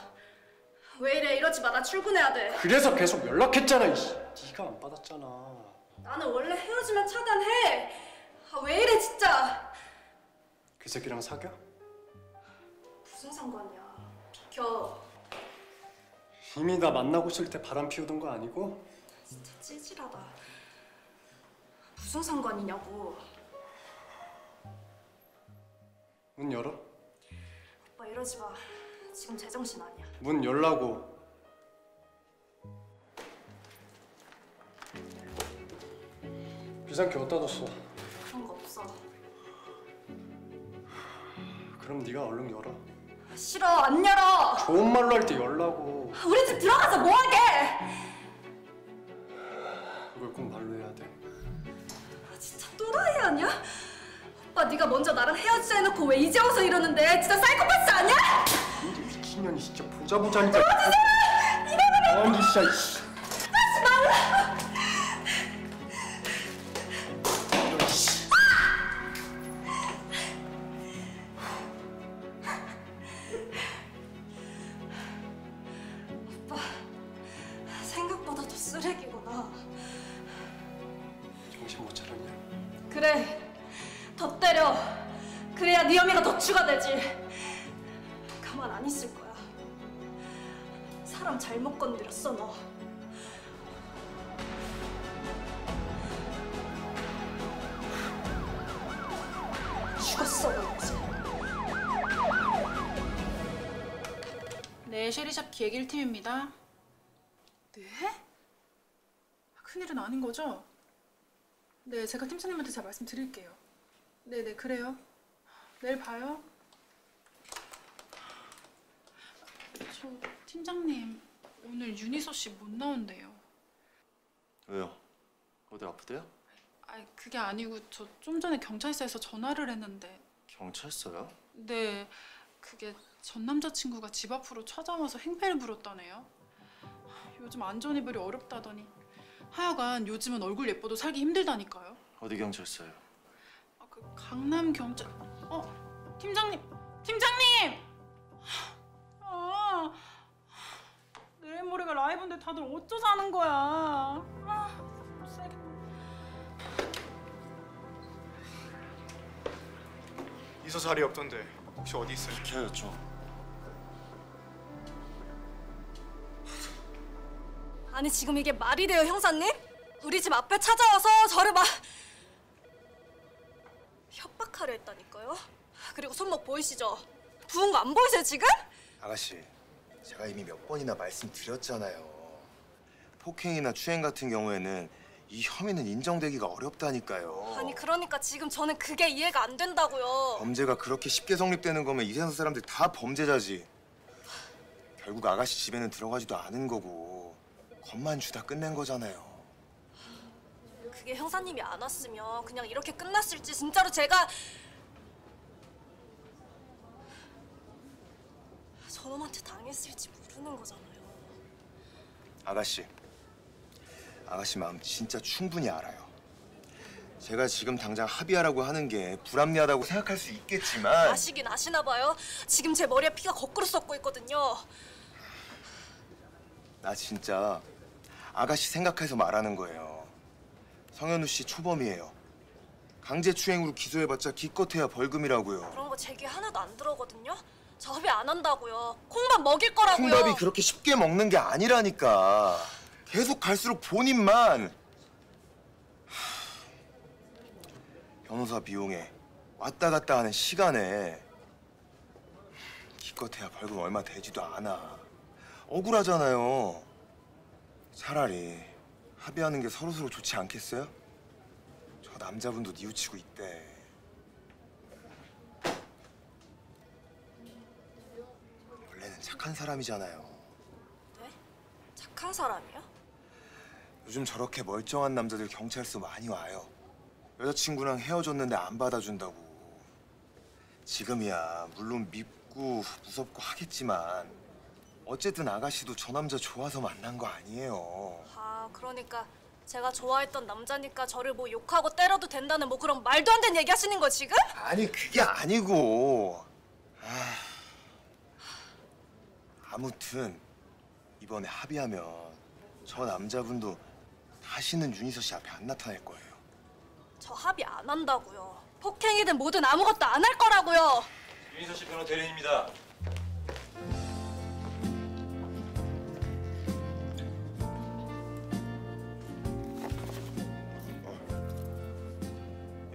왜 이래? 이러지 마. 나 출근해야 돼. 그래서 계속 연락했잖아 이씨. 네가 안 받았잖아. 나는 원래 헤어지면 차단해. 아, 왜 이래 진짜. 그 새끼랑 사겨? 무슨 상관이야. 비켜. 이미 나 만나고 있을 때 바람 피우던 거 아니고? 진짜 찌질하다. 무슨 상관이냐고. 문 열어? 오빠 이러지 마. 지금 제정신 아니야 문 열라고 비상키 어디다 뒀어? 그런 거 없어 그럼 네가 얼른 열어 아, 싫어 안 열어 좋은 말로 할 때 열라고 우리 집 들어가서 뭐 하게 그걸 꼭 말로 해야 돼? 아, 진짜 또라이 아니야? 오빠 네가 먼저 나랑 헤어지자 해놓고 왜 이제 와서 이러는데 진짜 사이코패스 아니야? 진짜 보자 보자니까. 이래버려 아니 진짜 제가 팀장님한테 잘 말씀드릴게요. 네, 네, 그래요. 내일 봐요. 저 팀장님, 오늘 윤희서 씨 못 나온대요. 왜요? 어디 아프대요? 아, 그게 아니고 저 좀 전에 경찰서에서 전화를 했는데 경찰서요? 네, 그게 전 남자친구가 집 앞으로 찾아와서 행패를 부렸다네요. 요즘 안전이별이 어렵다더니 하여간 요즘은 얼굴 예뻐도 살기 힘들다니까요. 어디 경찰서요? 아, 그 강남 경찰... 어? 팀장님! 팀장님! 아, 내일 모레가 라이브인데 다들 어쩌자는 거야. 아, 못 살겠다. 이서 자리 없던데 혹시 어디 있어요? 비켜요 좀. 아니 지금 이게 말이 돼요 형사님? 우리 집 앞에 찾아와서 저를 막 협박하려 했다니까요 그리고 손목 보이시죠? 부은 거 안 보이세요 지금? 아가씨, 제가 이미 몇 번이나 말씀드렸잖아요. 폭행이나 추행 같은 경우에는 이 혐의는 인정되기가 어렵다니까요. 아니 그러니까 지금 저는 그게 이해가 안 된다고요. 범죄가 그렇게 쉽게 성립되는 거면 이 세상 사람들 다 범죄자지. 결국 아가씨 집에는 들어가지도 않은 거고 겁만 주다 끝낸 거잖아요. 그게 형사님이 안 왔으면 그냥 이렇게 끝났을지 진짜로 제가 저놈한테 당했을지 모르는 거잖아요. 아가씨, 아가씨 마음 진짜 충분히 알아요. 제가 지금 당장 합의하라고 하는 게 불합리하다고 생각할 수 있겠지만 아시긴 아시나 봐요. 지금 제 머리에 피가 거꾸로 썩고 있거든요. 나 진짜 아가씨 생각해서 말하는 거예요. 성현우 씨 초범이에요. 강제추행으로 기소해봤자 기껏해야 벌금이라고요. 그런 거제 귀에 하나도 안 들어거든요. 저 합의 안 한다고요. 콩밥 먹일 거라고요. 콩밥이 그렇게 쉽게 먹는 게 아니라니까. 계속 갈수록 본인만 하, 변호사 비용에 왔다 갔다 하는 시간에 기껏해야 벌금 얼마 되지도 않아. 억울하잖아요. 차라리 합의하는 게 서로서로 좋지 않겠어요? 저 남자분도 뉘우치고 있대. 원래는 착한 사람이잖아요. 착한 사람이요? 요즘 저렇게 멀쩡한 남자들 경찰서 많이 와요. 여자친구랑 헤어졌는데 안 받아준다고. 지금이야 물론 밉고 무섭고 하겠지만 어쨌든 아가씨도 저 남자 좋아서 만난 거 아니에요. 아 그러니까 제가 좋아했던 남자니까 저를 뭐 욕하고 때려도 된다는 뭐 그런 말도 안 되는 얘기 하시는 거 지금? 아니 그게 아니고. 아, 아무튼 이번에 합의하면 저 남자분도 다시는 윤희서 씨 앞에 안 나타날 거예요. 저 합의 안 한다고요. 폭행이든 뭐든 아무것도 안 할 거라고요. 윤희서 씨 변호 대리인입니다.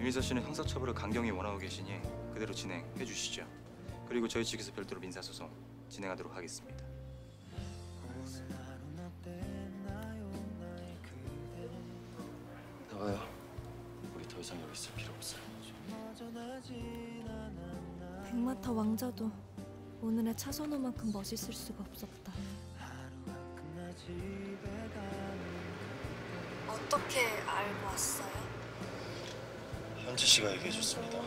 윤희서 씨는 형사처벌을 강경히 원하고 계시니 그대로 진행해 주시죠. 그리고 저희 측에서 별도로 민사소송 진행하도록 하겠습니다. 나와요. 우리 더 이상 여기 있을 필요 없어요. 백마타 왕자도 오늘의 차선호만큼 멋있을 수가 없었다. 어떻게 알고 왔어요? 현지 씨가 얘기해 줬습니다.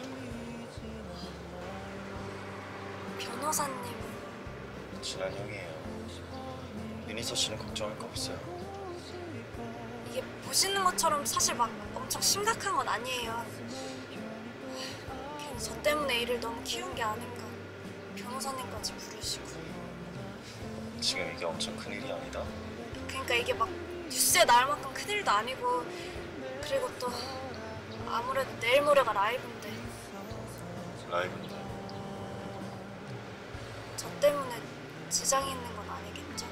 변호사님은 친한 형이에요. 윤희서 씨는 걱정할 거 없어요. 이게 보시는 것처럼 사실 막 엄청 심각한 건 아니에요. 괜히 저 때문에 일을 너무 키운 게 아닌가. 변호사님까지 부르시고. 지금 이게 엄청 큰 일이 아니다. 그러니까 이게 막 뉴스에 나올 만큼 큰 일도 아니고 그리고 또 아무래도 내일 모레가 라이브인데 라이브인데. 저 때문에 지장이 있는 건 아니겠죠?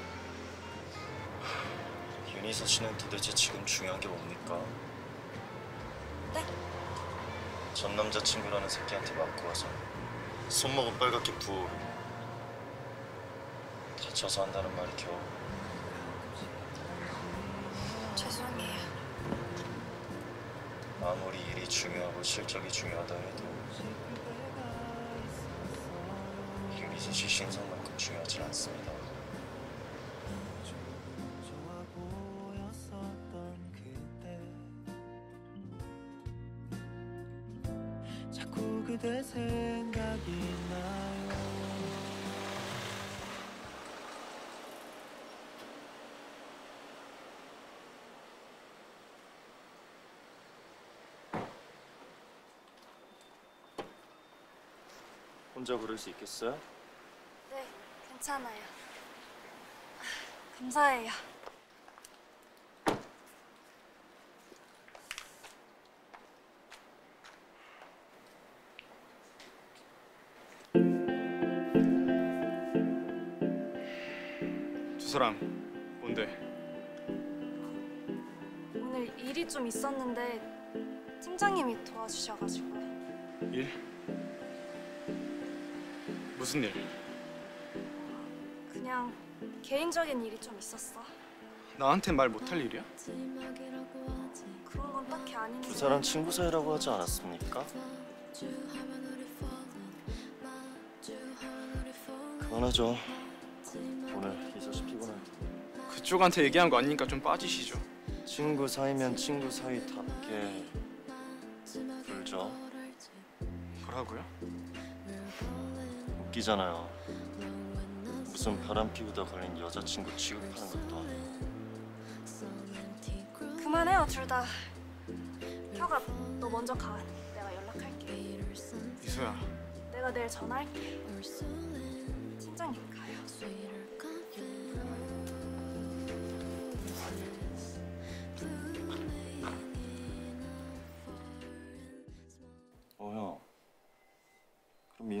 윤희서 씨는 도대체 지금 중요한 게 뭡니까? 네? 전 남자친구라는 새끼한테 맞고 와서 손목은 빨갛게 부어 다쳐서 한다는 말이 겨우 죄송해요. 아무리 일이 중요하고 실적이 중요하다 해도 윤희서 씨 신상만큼 중요하진 않습니다. 그대 생각이 나 요 혼자 부를 수 있겠어요? 네, 괜찮아요. 아, 감사해요. 주사랑 뭔데? 오늘 일이 좀 있었는데 팀장님이 도와주셔가지고 일? 무슨 일? 그냥 개인적인 일이 좀 있었어. 나한테 말 못할 일이야? 마지막이라고 하지 걔 아닌데. 두 사람 친구 사이라고 하지 않았습니까? 그만하죠. 오늘 피곤할 텐데. 그쪽한테 얘기한 거 아니니까 좀 빠지시죠. 친구 사이면 친구 사이답게 굴죠. 뭐라고요? 웃기잖아요. 무슨 바람 피우다 걸린 여자친구 취급하는 것도 아니고. 그만해요 둘 다. 혁아 너 먼저 가. 내가 연락할게. 이소야. 내가 내일 전화할게.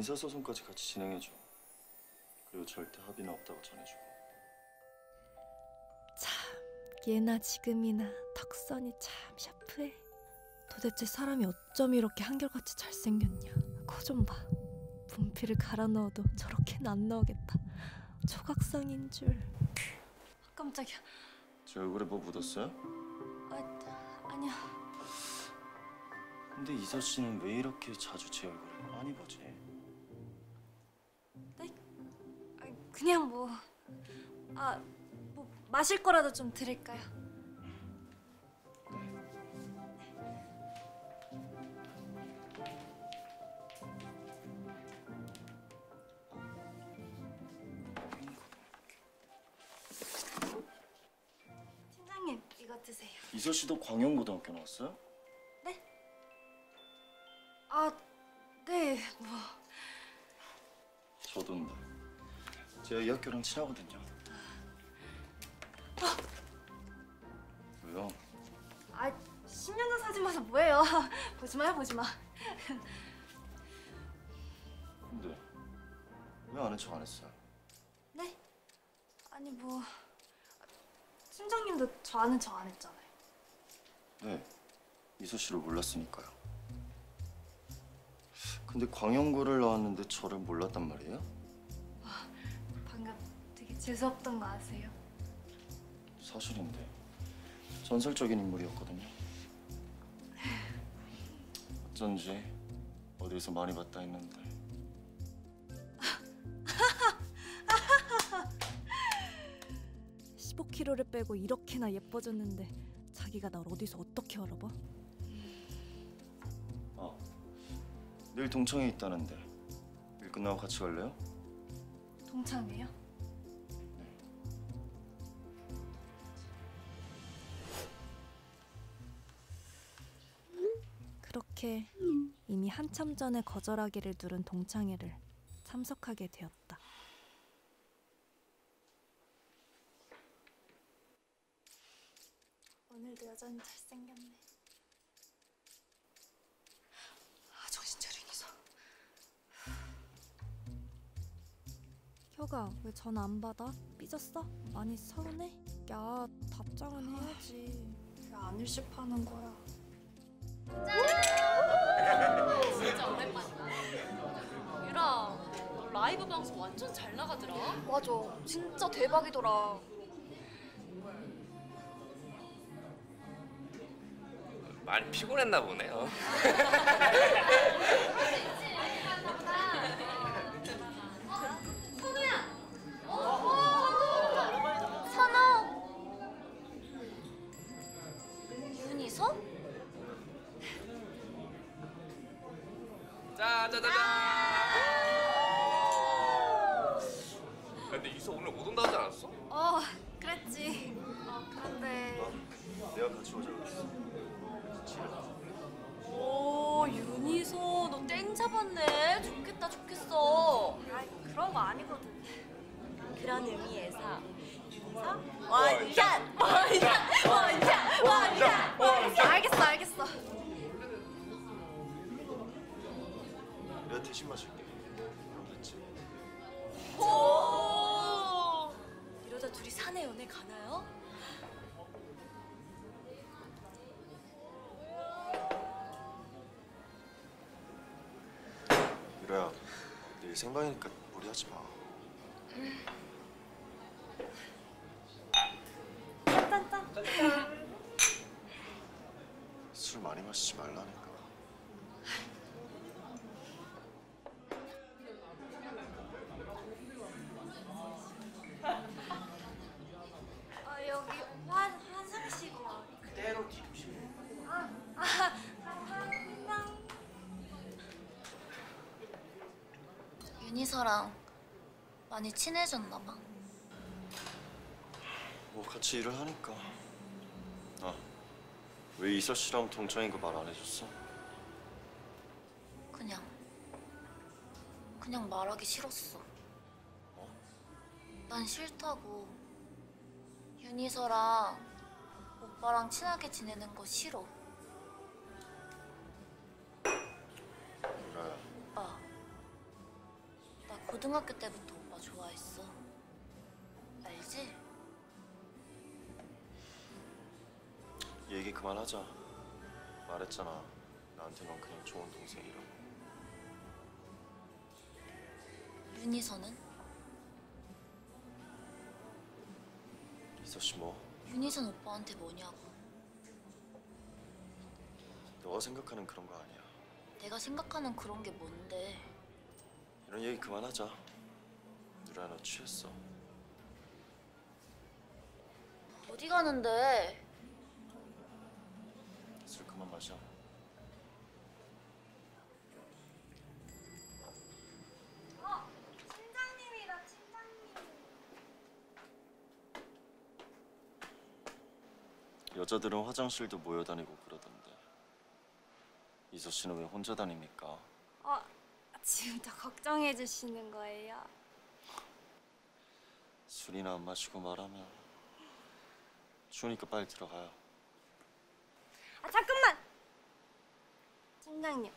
민사소송까지 같이 진행해줘. 그리고 절대 합의는 없다고 전해주고. 예나 지금이나 턱선이 참 샤프해. 도대체 사람이 어쩜 이렇게 한결같이 잘생겼냐. 코 좀 봐. 분필을 갈아 넣어도 저렇게는 안 나오겠다. 초각성인 줄. 깜짝이야. 제 얼굴에 뭐 묻었어요? 아, 아니야. 근데 이서 씨는 왜 이렇게 자주 제 얼굴을 많이 보지? 그냥 뭐. 아, 뭐 마실 거라도 좀 드릴까요? 팀장님 이거 드세요. 이서 씨도 광영고등학교 나왔어요? 아, 네, 뭐. 저도인데. 제가 이 학교랑 친하거든요. 왜요? 아, 10년 전 사진 봐서 뭐예요? 보지 마요, 보지 마. 근데 왜 아는 척 안 했어요? 네? 아니 뭐 팀장님도 저 아는 척 안 했잖아요. 네. 이서 씨를 몰랐으니까요. 근데 광영고를 나왔는데 저를 몰랐단 말이에요? 재수없던 거 아세요? 사실인데 전설적인 인물이었거든요. 어쩐지 어디서 많이 봤다 했는데 15kg를 빼고 이렇게나 예뻐졌는데 자기가 날 어디서 어떻게 알아봐? 아 내일 동창회 있다는데 일 끝나고 같이 갈래요? 동창회요? 그렇게 이미 한참 전에 거절하기를 누른 동창회를 참석하게 되었다. 오늘도 여전히 잘생겼네. 아, 정신 차려 이서. 혁아 왜 전화 안 받아? 삐졌어? 많이 서운해? 야 답장은 해야지. 왜 안 일십하는 거야? 진짜 오랜만이다. 유라, 너 라이브 방송 완전 잘 나가더라. 맞아, 진짜 대박이더라. 많이 피곤했나 보네요. 짜자자잔. 근데 이서 오늘 못 온다 하지 않았어? 어, 그랬지. 어, 그런데 내가 같이 오자고 했어. 오, 윤희서, 너땡 잡았네. 좋겠다, 좋겠어. 아, 그런 거 아니거든. 그런 의미에서 원샷, 원샷, 원샷, 대신 마실게. 됐지. 오! 이러다 둘이 사내 연애 가나요? 유라야, 내일 생방이니까 무리하지 마. 술 많이 마시지 말라니까. 윤희서랑 많이 친해졌나 봐. 뭐 같이 일을 하니까. 아, 왜 이서 씨랑 동창인 거 말 안 해줬어? 그냥 그냥 말하기 싫었어. 난 싫다고. 윤희서랑 오빠랑 친하게 지내는 거 싫어. 나 고등학교 때부터 오빠 좋아했어. 알지? 얘기 그만하자. 말했잖아. 나한테 넌 그냥 좋은 동생이라고. 윤희서는? 이서 씨 뭐? 윤희선 오빠한테 뭐냐고. 너가 생각하는 그런 거 아니야. 내가 생각하는 그런 게 뭔데? 이런 얘기 그만하자. 누라 너 취했어. 어디 가는데? 술 그만 마셔. 어, 팀장님이다, 팀장님. 여자들은 화장실도 모여 다니고 그러던데. 이서 씨는 왜 혼자 다닙니까? 어, 지금도 걱정해 주시는 거예요? 술이나 안 마시고 말하면 추우니까 빨리 들어가요. 아, 잠깐만! 팀장님,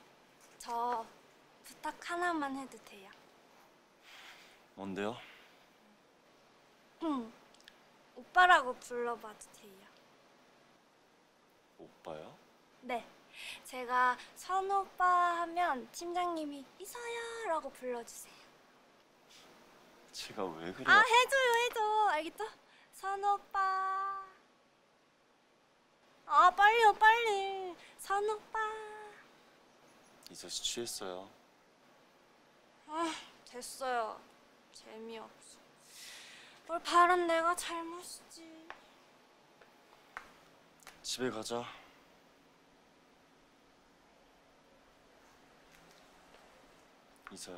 저 부탁 하나만 해도 돼요? 뭔데요? 응. 오빠라고 불러봐도 돼요? 오빠요? 네. 제가 선우 오빠 하면 팀장님이 이서야 라고 불러주세요. 제가 왜 그래? 아, 해줘요, 해줘. 알겠죠? 선우 오빠. 아, 빨리요, 빨리. 선우 오빠. 이서 씨 취했어요. 아, 됐어요. 재미없어. 뭘 바른 내가 잘못이지. 집에 가자. 이서야.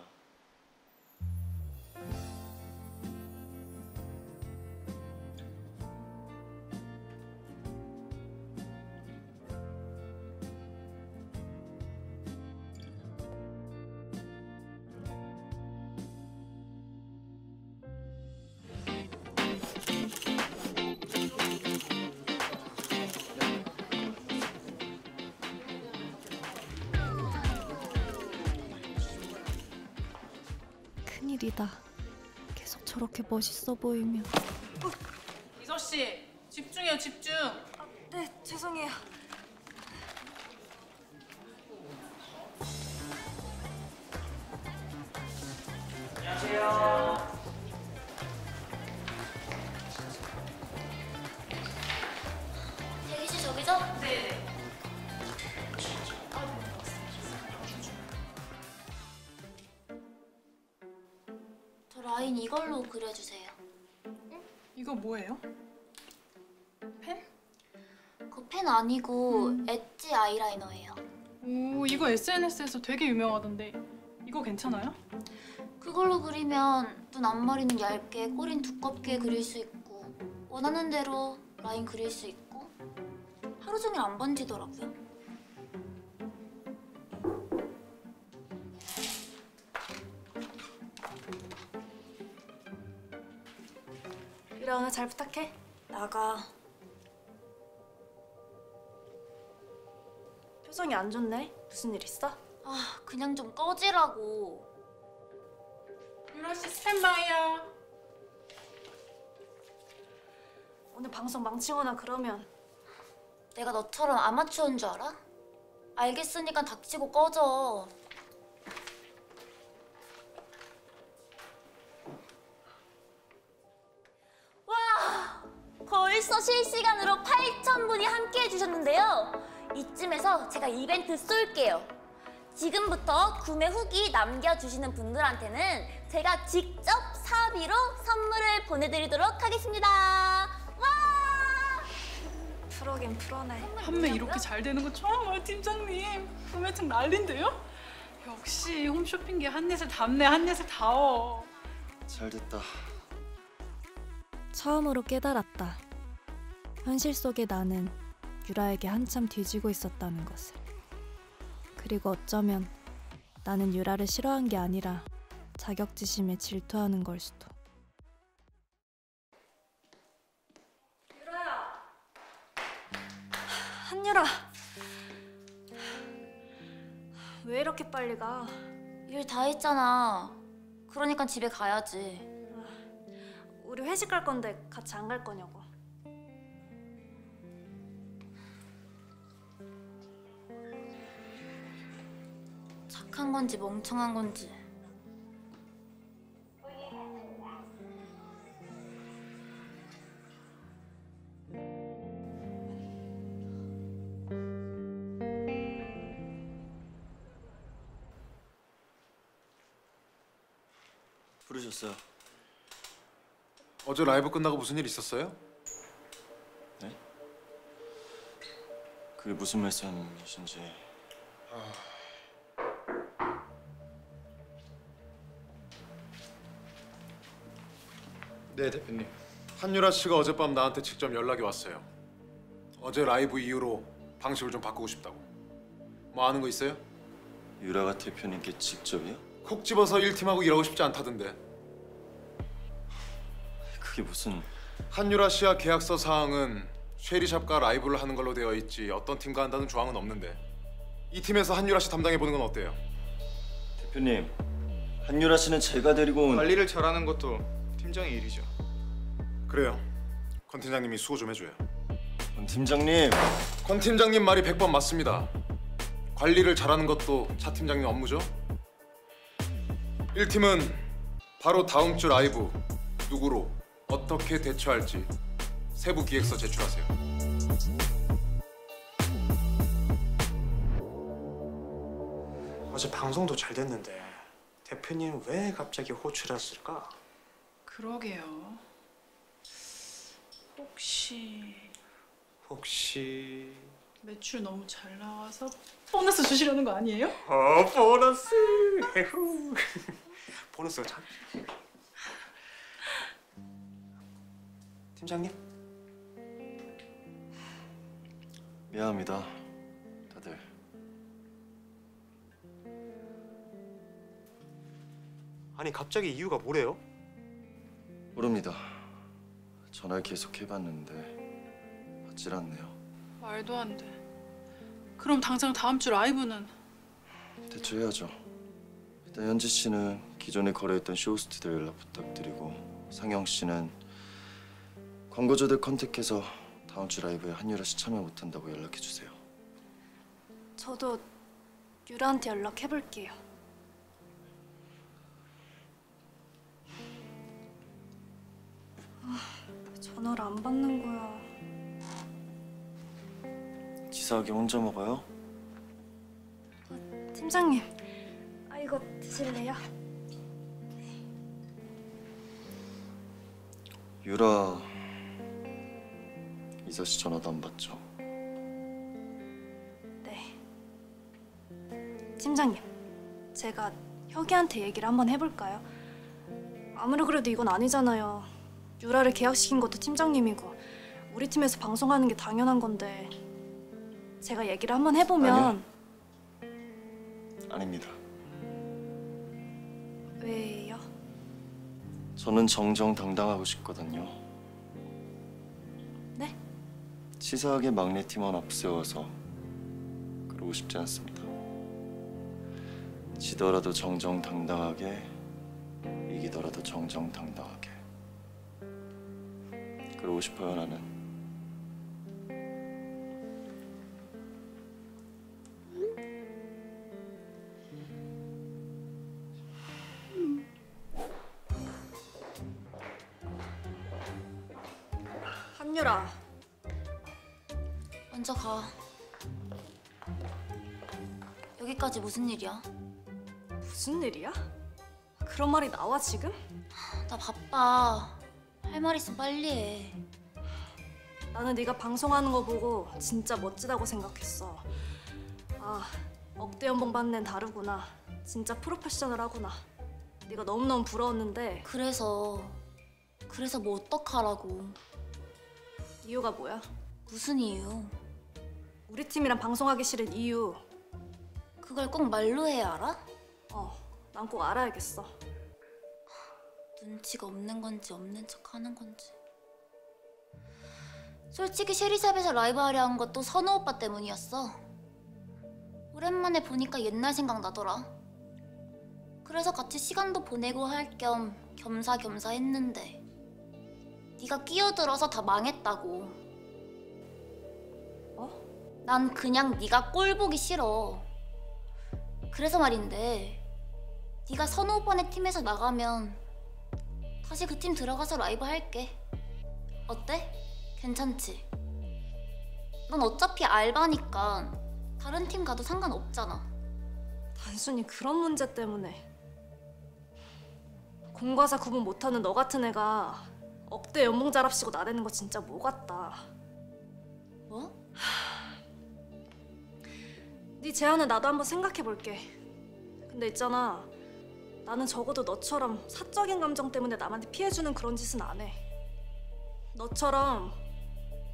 일이다. 계속 저렇게 멋있어 보이면. 이서 씨 아니고 엣지 아이라이너예요. 오 이거 SNS에서 되게 유명하던데 이거 괜찮아요? 그걸로 그리면 눈 앞머리는 얇게, 꼬린 두껍게 그릴 수 있고 원하는 대로 라인 그릴 수 있고 하루 종일 안 번지더라고요. 오늘 잘 부탁해. 나가. 표정이 안 좋네. 무슨 일 있어? 아, 그냥 좀 꺼지라고. 유라 씨 스탠바이야. 오늘 방송 망치거나 그러면 내가 너처럼 아마추어인 줄 알아? 알겠으니까 닥치고 꺼져. 와! 벌써 실시간으로 8,000분이 함께 해주셨는데요. 이쯤에서 제가 이벤트 쏠게요. 지금부터 구매 후기 남겨주시는 분들한테는 제가 직접 사비로 선물을 보내드리도록 하겠습니다. 와! 프로긴 프로네. 판매 이렇게 잘 되는 거 처음 봐요, 팀장님. 구매층 난린데요? 역시 홈쇼핑계 한넷을 담네, 한넷을 다워. 잘 됐다. 처음으로 깨달았다. 현실 속의 나는 유라에게 한참 뒤지고 있었다는 것을. 그리고 어쩌면 나는 유라를 싫어한 게 아니라 자격지심에 질투하는 걸 수도. 한유라. 왜 이렇게 빨리 가? 일 다 했잖아. 그러니까 집에 가야지. 우리 회식 갈 건데 같이 안 갈 거냐고. 착한 건지 멍청한 건지. 부르셨어요? 어제 라이브 끝나고 무슨 일 있었어요? 네? 그게 무슨 말씀이신지 네 대표님. 한유라 씨가 어젯밤 나한테 직접 연락이 왔어요. 어제 라이브 이후로 방식을 좀 바꾸고 싶다고. 뭐 아는 거 있어요? 유라가 대표님께 직접이요? 콕 집어서 1팀하고 일하고 싶지 않다던데. 그게 무슨... 한유라 씨와 계약서 사항은 쉐리샵과 라이브를 하는 걸로 되어 있지 어떤 팀과 한다는 조항은 없는데 이 팀에서 한유라 씨 담당해 보는 건 어때요? 대표님 한유라 씨는 제가 데리고 온 관리를 잘하는 것도 팀장의 일이죠. 그래요. 권 팀장님이 수고 좀 해줘요. 권 팀장님. 권 팀장님 말이 100번 맞습니다. 관리를 잘하는 것도 차 팀장님 업무죠. 1팀은 바로 다음 주 라이브 누구로 어떻게 대처할지 세부 기획서 제출하세요. 어제 방송도 잘 됐는데 대표님 왜 갑자기 호출했을까? 그러게요. 혹시 혹시 매출 너무 잘 나와서 보너스 주시려는 거 아니에요? 어 보너스 해후 보너스가 참 팀장님 미안합니다 다들 아니 갑자기 이유가 뭐래요? 모릅니다. 전화를 계속 해봤는데 받질 않네요. 말도 안 돼. 그럼 당장 다음 주 라이브는? 대처해야죠. 일단 현지 씨는 기존에 거래했던 쇼호스트들 연락 부탁드리고 상영 씨는 광고주들 컨택해서 다음 주 라이브에 한유라 씨 참여 못한다고 연락해 주세요. 저도 유라한테 연락해 볼게요. 아, 왜 전화를 안 받는 거야? 치사하게 혼자 먹어요? 팀장님, 아 이거 드실래요? 유라 이서 씨 전화도 안 받죠 네. 팀장님, 제가 혁이한테 얘기를 한번 해볼까요? 아무리 그래도 이건 아니잖아요. 유라를 계약시킨 것도 팀장님이고 우리 팀에서 방송하는 게 당연한 건데 제가 얘기를 한번 해보면 아닙니다. 왜요? 저는 정정당당하고 싶거든요. 네? 치사하게 막내 팀원 앞세워서 그러고 싶지 않습니다. 지더라도 정정당당하게 이기더라도 정정당당하게 그러고 싶어요 나는 한유라, 먼저 가. 여기까지 무슨 일이야? 무슨 일이야? 그런 말이 나와 지금? 나 바빠. 할 말 있으면 빨리 해. 나는 네가 방송하는 거 보고 진짜 멋지다고 생각했어. 아, 억대 연봉 받는 다르구나. 진짜 프로페셔널하구나. 네가 너무너무 부러웠는데 그래서 그래서 뭐 어떡하라고. 이유가 뭐야? 무슨 이유? 우리 팀이랑 방송하기 싫은 이유. 그걸 꼭 말로 해야 알아? 어, 난 꼭 알아야겠어. 눈치가 없는 건지 없는 척 하는 건지. 솔직히 쉐리샵에서 라이브 하려 한 것도 선우 오빠 때문이었어. 오랜만에 보니까 옛날 생각 나더라. 그래서 같이 시간도 보내고 할 겸 겸사겸사 했는데 네가 끼어들어서 다 망했다고. 어? 난 그냥 네가 꼴 보기 싫어. 그래서 말인데 네가 선우 오빠네 팀에서 나가면 다시 그 팀 들어가서 라이브 할게. 어때? 괜찮지? 넌 어차피 알바니까 다른 팀 가도 상관없잖아. 단순히 그런 문제 때문에 공과사 구분 못하는 너 같은 애가 억대 연봉 자랍시고 나대는 거 진짜 뭐 같다. 뭐? 네 제안을 나도 한번 생각해 볼게. 근데 있잖아, 나는 적어도 너처럼 사적인 감정 때문에 남한테 피해주는 그런 짓은 안 해. 너처럼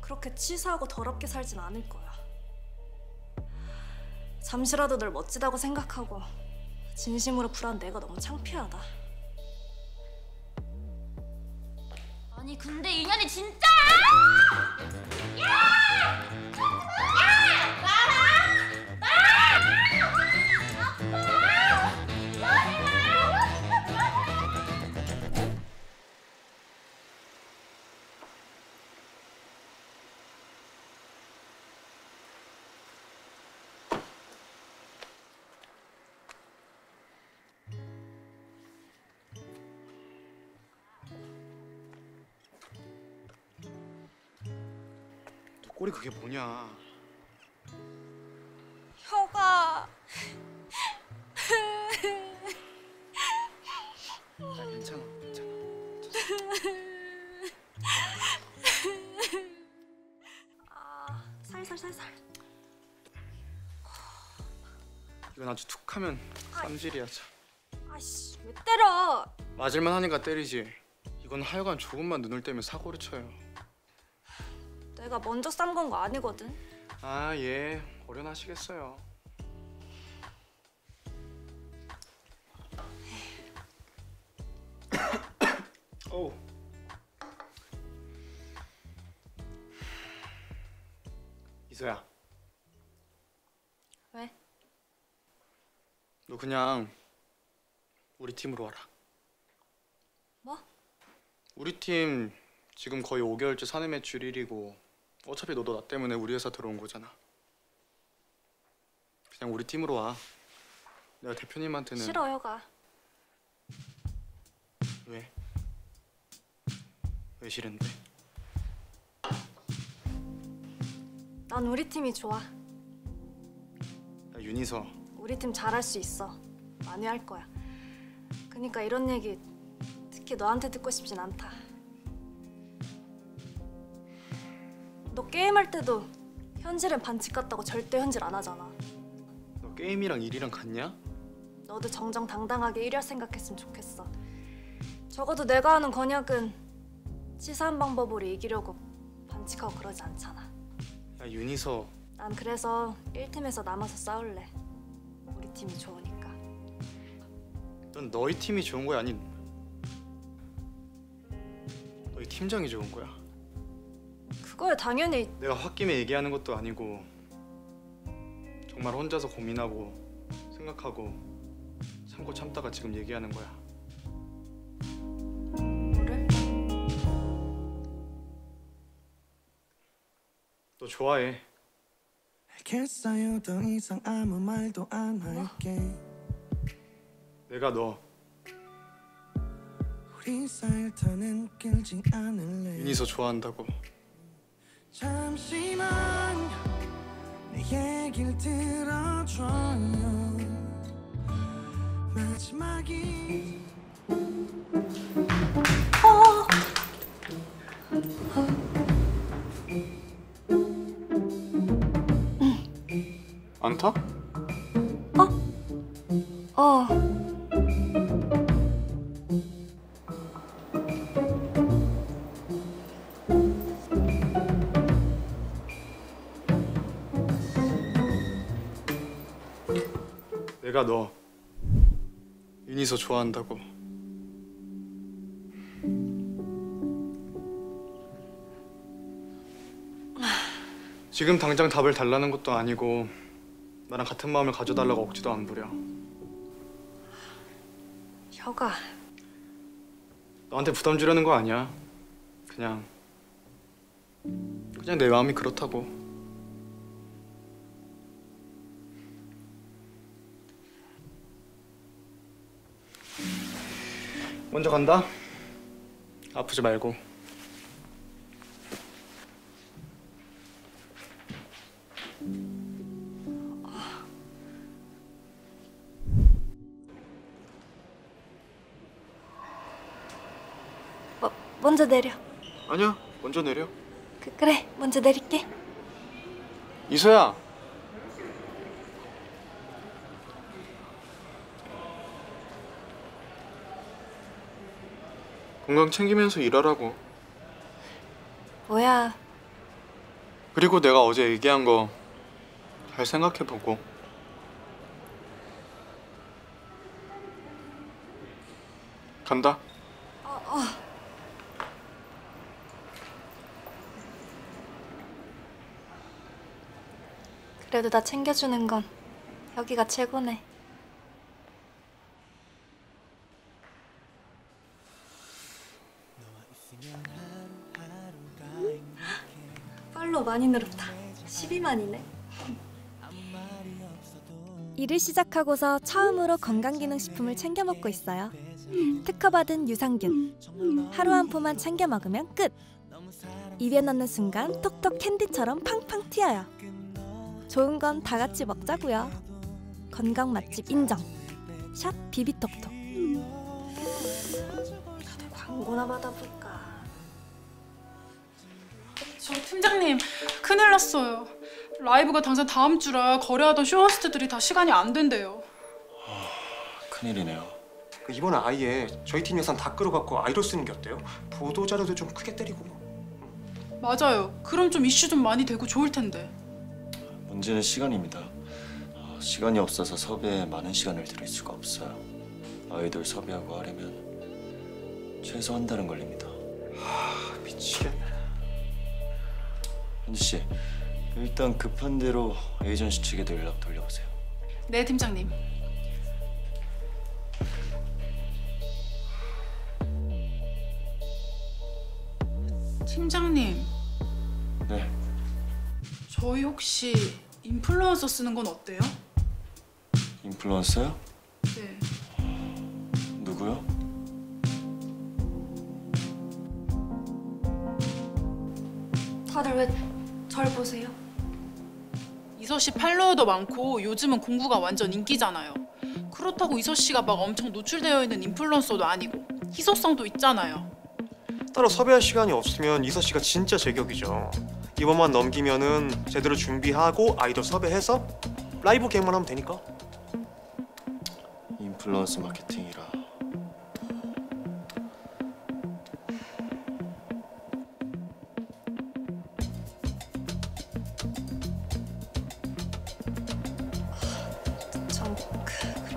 그렇게 치사하고 더럽게 살진 않을 거야. 잠시라도 널 멋지다고 생각하고 진심으로 불안 내가 너무 창피하다. 아니 근데 인연이 진짜! 너 꼴이 그게 뭐냐? 혀가 아, 괜찮아, 괜찮아. 아, 살살살살. 이건 아주 툭 하면 쌈질이야. 참. 아씨, 왜 때려? 맞을만 하니까 때리지. 이건 하여간 조금만 눈을 떼면 사고를 쳐요. 내가 먼저 싼건거 아니거든. 아, 예. 어련하시겠어요. 어우. 이소야, 왜? 너 그냥 우리 팀으로 와라. 뭐? 우리 팀 지금 거의 5개월째 사내 매출 1위고 어차피 너도 나 때문에 우리 회사 들어온 거잖아. 그냥 우리 팀으로 와. 내가 대표님한테는 싫어, 혀가. 왜? 왜 싫은데? 난 우리 팀이 좋아. 야, 윤희서 우리 팀 잘할 수 있어. 많이 할 거야. 그니까 이런 얘기 특히 너한테 듣고 싶진 않다. 너 게임할 때도 현질은 반칙 같다고 절대 현질 안 하잖아. 너 게임이랑 일이랑 같냐? 너도 정정당당하게 1위 생각했으면 좋겠어. 적어도 내가 하는 건약은 치사한 방법으로 이기려고 반칙하고 그러지 않잖아. 야 윤희서 난 그래서 1팀에서 남아서 싸울래. 우리 팀이 좋으니까. 넌 너희 팀이 좋은 거야 아닌 너희 팀장이 좋은 거야? 그거야 당연히 내가 홧김에 얘기하는 것도 아니고 정말 혼자서 고민하고 생각하고 참고 참다가 지금 얘기하는 거야. 뭐를? 너 좋아해. 알겠어요 더 이상 아무 말도 안 할게 내가 너 우리 사이 더는 끌지 않을래 윤희서 좋아한다고. 잠시만 내 얘길 들어줘요 마지막이 안 타? 어. 내가 너 윤희서 좋아한다고. 지금 당장 답을 달라는 것도 아니고 나랑 같은 마음을 가져달라고 억지도 안 부려. 혀가. 너한테 부담 주려는 거 아니야. 그냥 그냥 내 마음이 그렇다고. 먼저 간다. 아프지 말고. 뭐, 먼저 내려. 아니야, 먼저 내려. 그, 그래, 먼저 내릴게. 이소야. 건강 챙기면서 일하라고. 뭐야, 그리고 내가 어제 얘기한 거 잘 생각해보고. 간다. 어, 어. 그래도 나 챙겨주는 건 여기가 최고네. 팔로 많이 늘었다. 12만이네. 일을 시작하고서 처음으로 건강기능식품을 챙겨 먹고 있어요. 특허받은 유산균. 하루 한 포만 챙겨 먹으면 끝. 입에 넣는 순간 톡톡 캔디처럼 팡팡 튀어요. 좋은 건 다 같이 먹자고요. 건강 맛집 인정. 샵 비비톡톡. 나도 광고나 받아볼까. 저 팀장님 큰일 났어요. 라이브가 당장 다음 주라 거래하던 쇼호스트들이 다 시간이 안 된대요. 큰일이네요. 그 이번에 아예 저희 팀 예산 다 끌어갖고 아이돌 쓰는 게 어때요? 보도 자료도 좀 크게 때리고 맞아요. 그럼 좀 이슈 좀 많이 되고 좋을 텐데. 문제는 시간입니다. 어, 시간이 없어서 섭외에 많은 시간을 들일 수가 없어요. 아이돌 섭외하고 하려면 최소 한 달은 걸립니다. 하, 미치겠네. 현지 씨, 일단 급한 대로 에이전시 측에도 연락 돌려보세요. 네 팀장님. 팀장님, 네, 저희 혹시 인플루언서 쓰는 건 어때요? 인플루언서요? 네. 누구요? 다들 왜 절 보세요? 이서 씨 팔로워도 많고 요즘은 공구가 완전 인기잖아요. 그렇다고 이서 씨가 막 엄청 노출되어 있는 인플루언서도 아니고 희소성도 있잖아요. 따로 섭외할 시간이 없으면 이서 씨가 진짜 제격이죠. 이번만 넘기면은 제대로 준비하고 아이돌 섭외해서 라이브 계획만 하면 되니까. 인플루언서 마케팅이라.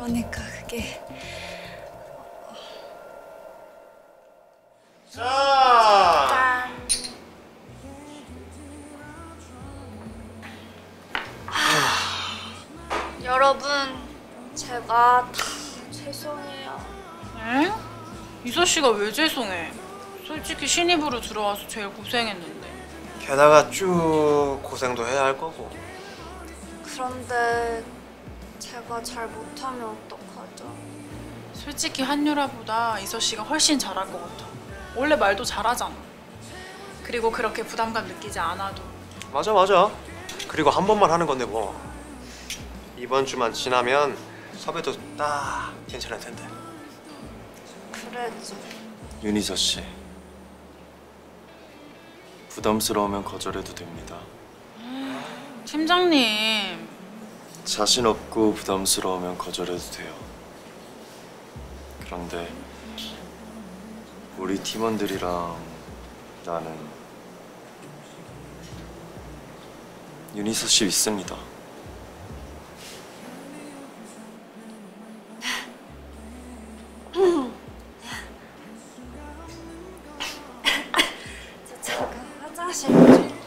그, 그러니까 그게 자. 여러분 제가 다 죄송해요. 에? 이서 씨가 왜 죄송해? 솔직히 신입으로 들어와서 제일 고생했는데. 게다가 쭉 고생도 해야 할 거고. 그런데 제가 잘 못하면 어떡하죠? 솔직히 한유라보다 이서 씨가 훨씬 잘할 것 같아. 원래 말도 잘하잖아. 그리고 그렇게 부담감 느끼지 않아도 맞아 맞아. 그리고 한 번만 하는 건데 뭐 이번 주만 지나면 섭외도 딱 괜찮을 텐데. 그래도 윤희서 씨. 부담스러우면 거절해도 됩니다. 팀장님 자신 없고 부담스러우면 거절해도 돼요. 그런데 우리 팀원들이랑 나는 윤희서 씨 믿습니다. 저 잠깐 화장실 좀.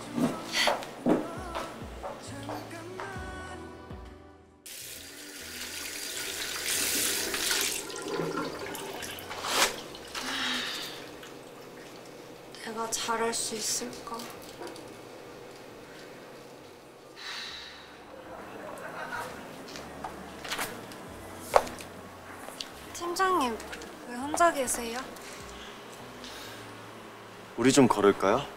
잘할 수 있을까? 팀장님 왜 혼자 계세요? 우리 좀 걸을까요?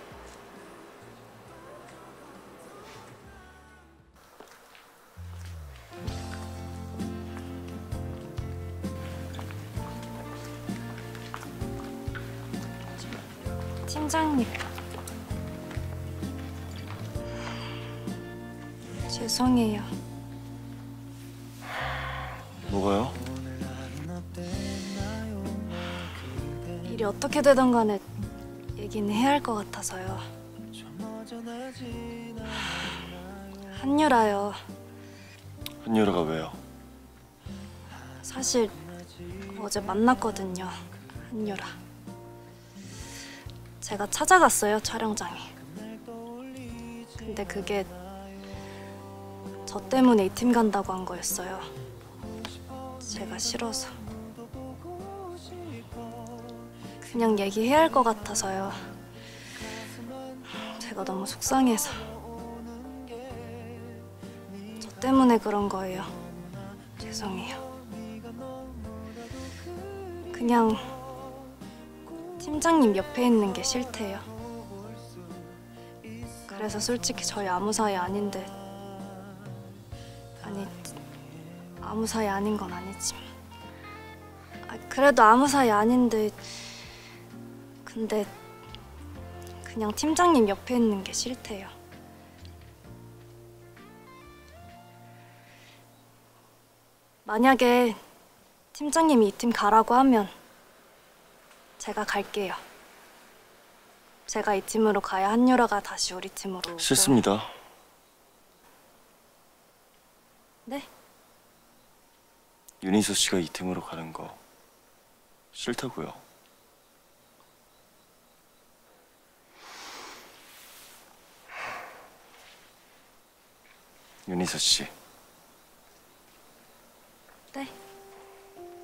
어떻게 되든 간에 얘기는 해야 할 것 같아서요. 한유라요. 한유라가 왜요? 사실 어제 만났거든요. 한유라. 제가 찾아갔어요, 촬영장에. 근데 그게 저 때문에 이 팀 간다고 한 거였어요. 제가 싫어서. 그냥 얘기해야 할 것 같아서요. 제가 너무 속상해서. 저 때문에 그런 거예요. 죄송해요. 그냥 팀장님 옆에 있는 게 싫대요. 그래서 솔직히 저희 아무 사이 아닌데 아니 아무 사이 아닌 건 아니지만 아, 그래도 아무 사이 아닌데 근데 그냥 팀장님 옆에 있는 게 싫대요. 만약에 팀장님이 이 팀 가라고 하면 제가 갈게요. 제가 이 팀으로 가야 한유라가 다시 우리 팀으로 오고. 싫습니다. 네? 윤희서 씨가 이 팀으로 가는 거 싫다고요. 윤희서 씨, 네.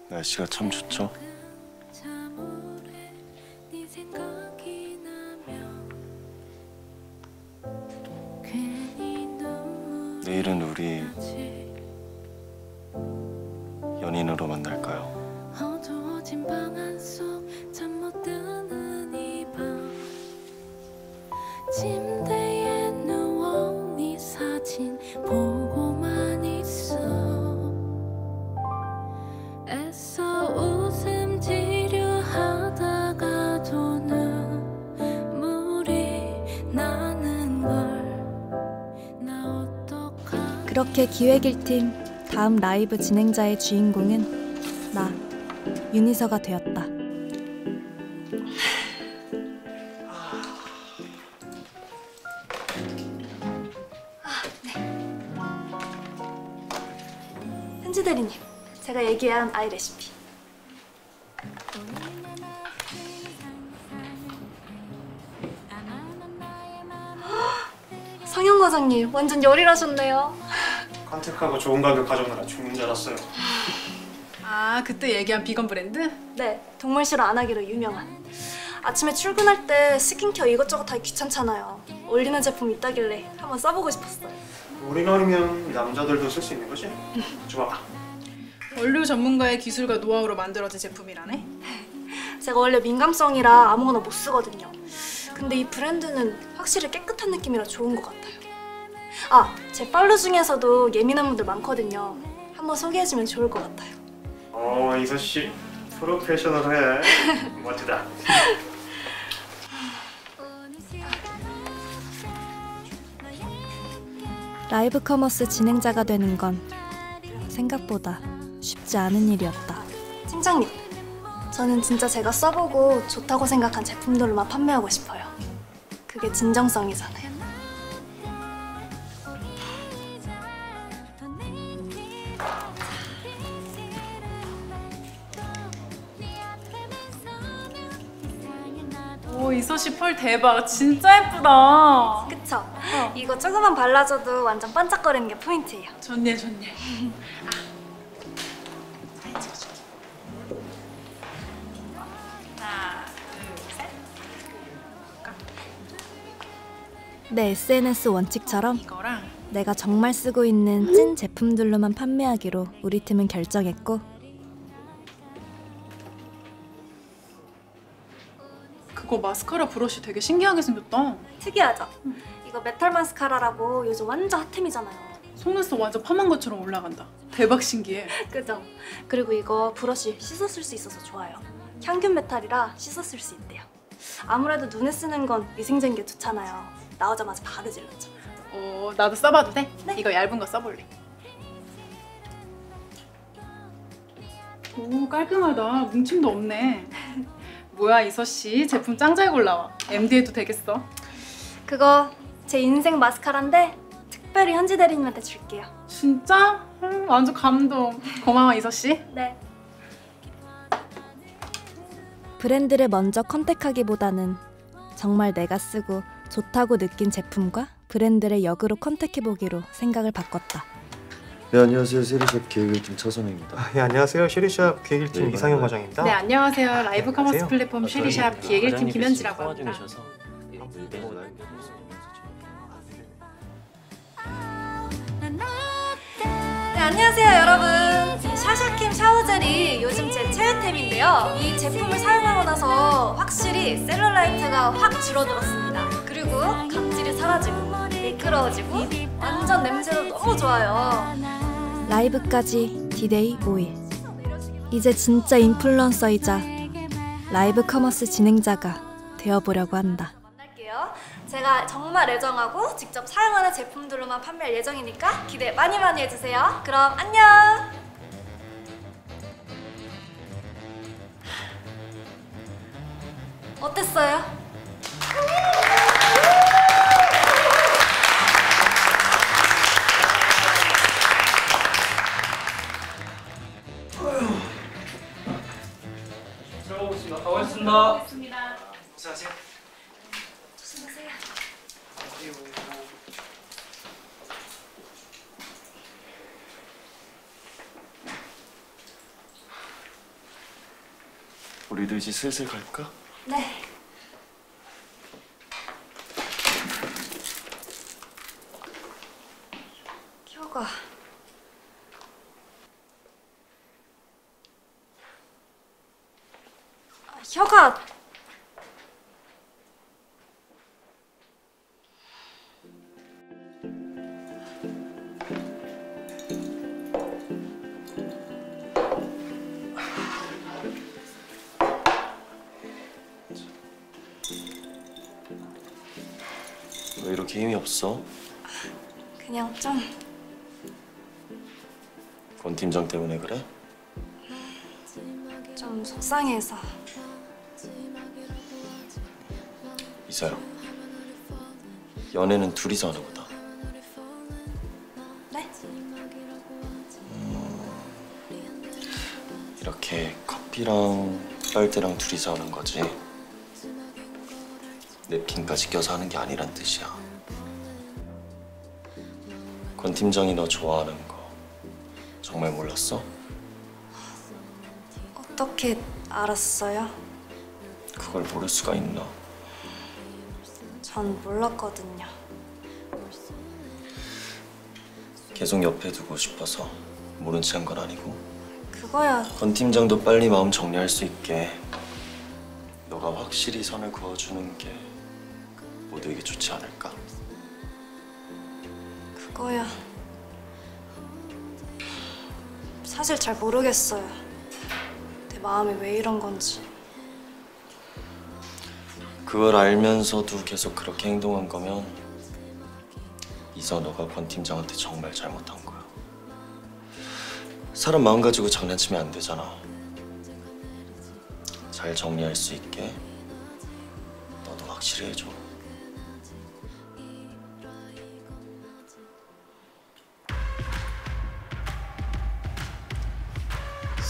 날씨가 참 좋죠? 내일은 우리 연인으로 만날까요? 그렇게 기획 1팀 다음 라이브 진행자의 주인공은 나 윤희서가 되었다. 현지 대리님, 제가 얘기한 아이 레시피. 성형 과장님, 완전 열일하셨네요. 컨택하고 좋은 가격 가져오느라 죽는 줄 알았어요. 아 그때 얘기한 비건 브랜드? 네, 동물 싫어 안 하기로 유명한. 아침에 출근할 때 스킨케어 이것저것 다 귀찮잖아요. 어울리는 제품 있다길래 한번 써보고 싶었어요. 우리나라면 남자들도 쓸 수 있는 거지? 줘봐봐. 원료 전문가의 기술과 노하우로 만들어진 제품이라네. 제가 원래 민감성이라 아무거나 못 쓰거든요. 근데 이 브랜드는 확실히 깨끗한 느낌이라 좋은 것 같아요. 아, 제 팔로워 중에서도 예민한 분들 많거든요. 한번 소개해주면 좋을 것 같아요. 어 이서 씨 프로페셔널해. 멋지다. 라이브 커머스 진행자가 되는 건 생각보다 쉽지 않은 일이었다. 팀장님, 저는 진짜 제가 써보고 좋다고 생각한 제품들로만 판매하고 싶어요. 그게 진정성이잖아요. 오 이서 씨펄 대박. 진짜 예쁘다. 그쵸? 이거 조금만 발라줘도 완전 반짝거리는 게 포인트예요. 좋네 좋네. 내 SNS 원칙처럼 이거랑 내가 정말 쓰고 있는 찐 제품들로만 판매하기로 우리 팀은 결정했고 그거 마스카라 브러쉬 되게 신기하게 생겼다. 특이하죠? 이거 메탈 마스카라라고 요즘 완전 핫템이잖아요. 속눈썹 완전 펌한 것처럼 올라간다. 대박 신기해. 그죠? 그리고 이거 브러쉬 씻어 쓸 수 있어서 좋아요. 향균 메탈이라 씻어 쓸 수 있대요. 아무래도 눈에 쓰는 건 위생적인 게 좋잖아요. 나오자마자 바로 질렀죠. 어 나도 써봐도 돼? 이거 얇은 거 써볼래. 오 깔끔하다. 뭉침도 없네. 뭐야 이서 씨 제품 짱 잘 골라와. MD 해도 되겠어. 그거 제 인생 마스카라인데 특별히 현지 대리님한테 줄게요. 진짜? 음, 완전 감동. 고마워 이서 씨. 네. 브랜드를 먼저 contact하기보다는 정말 내가 쓰고 좋다고 느낀 제품과 브랜드를 역으로 contact해보기로 생각을 바꿨다. 네 안녕하세요 세리샵 기획일팀 차선우입니다. 네 안녕하세요 시리샵 기획일팀 네, 이상현. 과장입니다. 네 안녕하세요. 라이브 커머스 안녕하세요. 플랫폼 쉐리샵 기획일팀 김현지라고 합니다. 네, 안녕하세요 여러분. 이 샤샤킴 샤워젤이 요즘 제 최애템인데요. 이 제품을 사용하고 나서 확실히 셀룰라이트가 확 줄어들었습니다. 그리고 각질이 사라지고 매끄러워지고 완전 냄새도 너무 좋아요. 라이브까지 디데이 5일. 이제 진짜 인플루언서이자 라이브 커머스 진행자가 되어보려고 한다. 제가 정말 애정하고 직접 사용하는 제품들로만 판매할 예정이니까 기대 많이 많이 해주세요. 그럼 안녕. 어땠어요? 가보겠습니다. 고생하세요. 조심하세요. 우리도 이제 슬슬 갈까? 네. 없어? 그냥 좀 권 팀장 때문에 그래? 좀 속상해서 이서영 연애는 둘이서 하는 거다 네? 이렇게 커피랑 빨대랑 둘이서 하는 거지 냅킨까지 껴서 하는 게 아니란 뜻이야 권 팀장이 너 좋아하는 거 정말 몰랐어? 어떻게 알았어요? 그걸 모를 수가 있나 전 몰랐거든요. 계속 옆에 두고 싶어서 모른 체 한 건 아니고 그거야 권 팀장도 빨리 마음 정리할 수 있게 너가 확실히 선을 그어주는 게 모두에게 좋지 않을까? 거야. 사실 잘 모르겠어요. 내 마음이 왜 이런 건지. 그걸 알면서도 계속 그렇게 행동한 거면 이서 너가 권 팀장한테 정말 잘못한 거야. 사람 마음 가지고 장난치면 안 되잖아. 잘 정리할 수 있게 너도 확실히 해줘.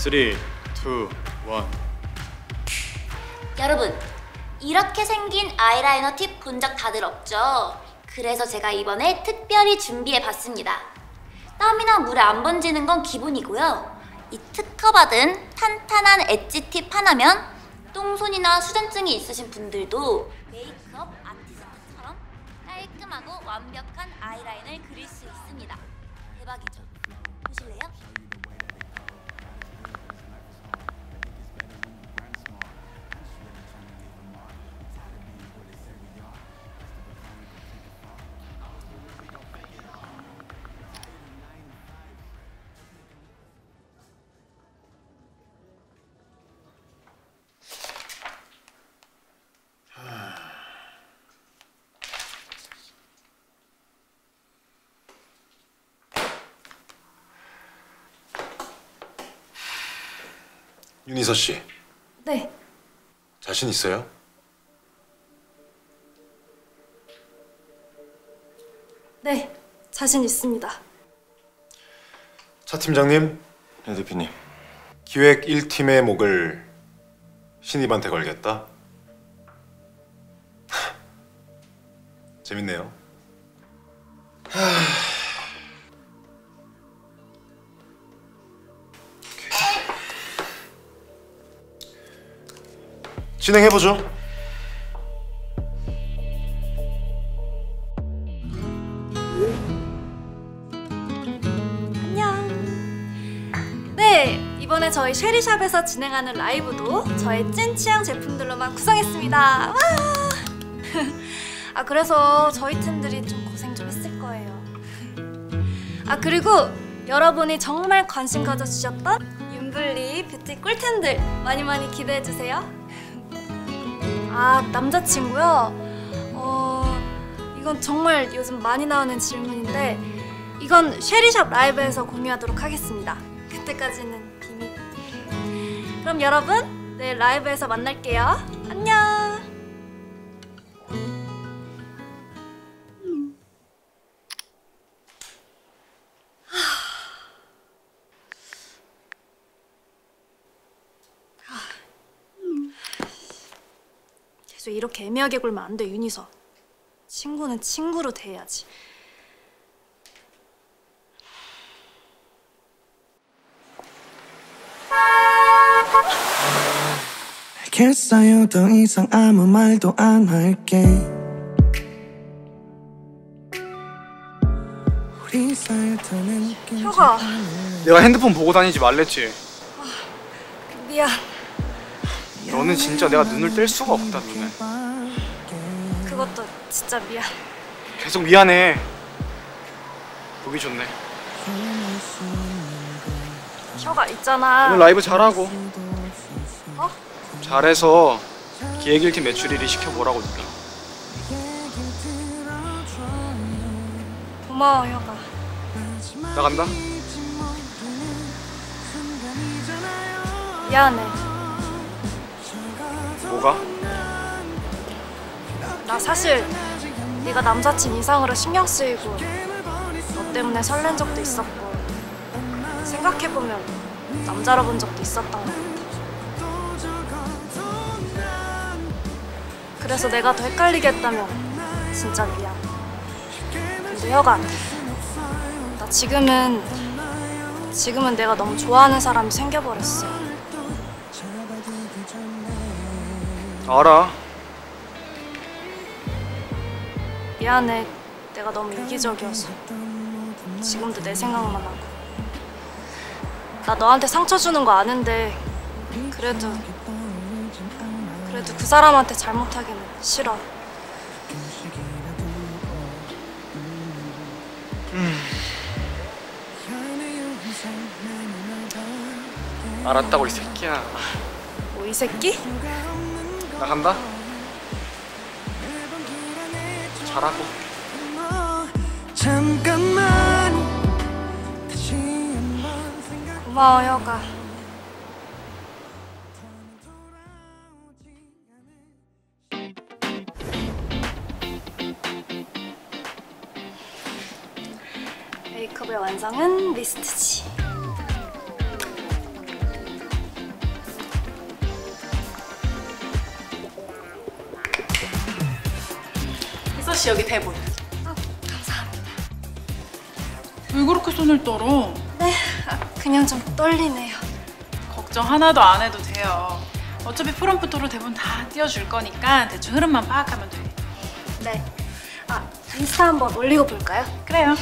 Three, two, one. 여러분 이렇게 생긴 아이라이너 팁 본 적 다들 없죠? 그래서 제가 이번에 특별히 준비해봤습니다. 땀이나 물에 안 번지는 건 기본이고요. 이 특허받은 탄탄한 엣지 팁 하나면 똥손이나 수전증이 있으신 분들도 메이크업 아티스트처럼 깔끔하고 완벽한 아이라인을 그릴 수 있습니다. 대박이죠? 윤희서 씨, 네, 자신 있어요? 네, 자신 있습니다. 차 팀장님. 네 대표님. 기획 1팀의 목을 신입한테 걸겠다. 재밌네요. 진행해 보죠. 안녕. 네, 이번에 저희 쉐리샵에서 진행하는 라이브도 저의 찐 취향 제품들로만 구성했습니다. 와! 아 그래서 저희 팀들이 좀 고생 좀 했을 거예요. 아 그리고 여러분이 정말 관심 가져주셨던 윤블리 뷰티 꿀템들 많이 많이 기대해 주세요. 아 남자친구요? 어 이건 정말 요즘 많이 나오는 질문인데 이건 쉐리샵 라이브에서 공유하도록 하겠습니다. 그때까지는 비밀. 그럼 여러분 내일 라이브에서 만날게요. 안녕. 이렇게 애매하게 굴면 안 돼, 윤희서. 친구는 친구로 대해야지. 알겠어요 더 이상 아무 말도 안 할게 우리 사이 내가 핸드폰 보고 다니지 말랬지. 미안. 너는 진짜 내가 눈을 뗄 수가 없다 눈을. 그것도 진짜 미안. 계속 미안해. 보기 좋네. 혁아 있잖아. 오늘 라이브 잘하고. 어? 잘해서 기획 1팀 매출 1위 시켜보라고 니까. 고마워 혁아. 나간다. 미안해. 뭐가? 나 사실 네가 남사친 이상으로 신경 쓰이고 너 때문에 설렌 적도 있었고 생각해보면 남자로 본 적도 있었던 것 같아. 그래서 내가 더 헷갈리게 했다면 진짜 미안. 근데 혁아, 나 지금은 지금은 내가 너무 좋아하는 사람이 생겨버렸어. 알아. 미안해. 내가 너무 이기적이어서. 지금도 내 생각만 하고. 나 너한테 상처 주는 거 아는데 그래도 그래도 그 사람한테 잘못하기는 싫어. 음. 알았다고 이 새끼야. 뭐 이 새끼? 나 간다. 잘하고. 잠깐만 다시 한번 생각 고마워 혁아. 메이크업의 완성은 미스트지. 씨 여기 대본. 감사합니다. 왜 그렇게 손을 떨어? 네, 아, 그냥 좀 떨리네요. 걱정 하나도 안 해도 돼요. 어차피 프롬프트로 대본 다 띄워줄 거니까 대충 흐름만 파악하면 돼. 네. 아, 인스타 한번 올리고 볼까요? 그래요.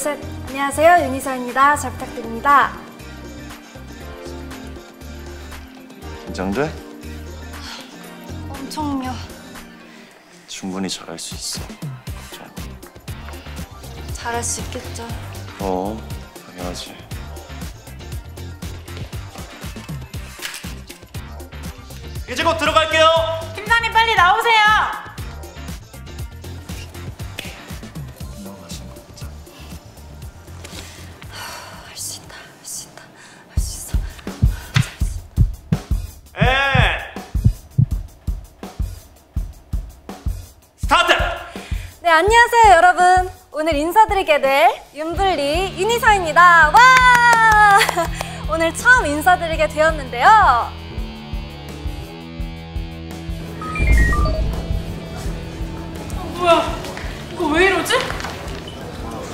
셋. 안녕하세요, 윤희서입니다. 잘 부탁드립니다. 긴장돼? 엄청요. 충분히 잘할 수 있어. 잘할 수 있겠죠. 어, 당연하지. 이제 곧 들어갈게요. 팀장님 빨리 나오세요. 스타트. 네, 안녕하세요, 여러분. 오늘 인사드리게 될 윤블리 윤희서입니다. 와! 오늘 처음 인사드리게 되었는데요. 뭐야? 이거 왜 이러지?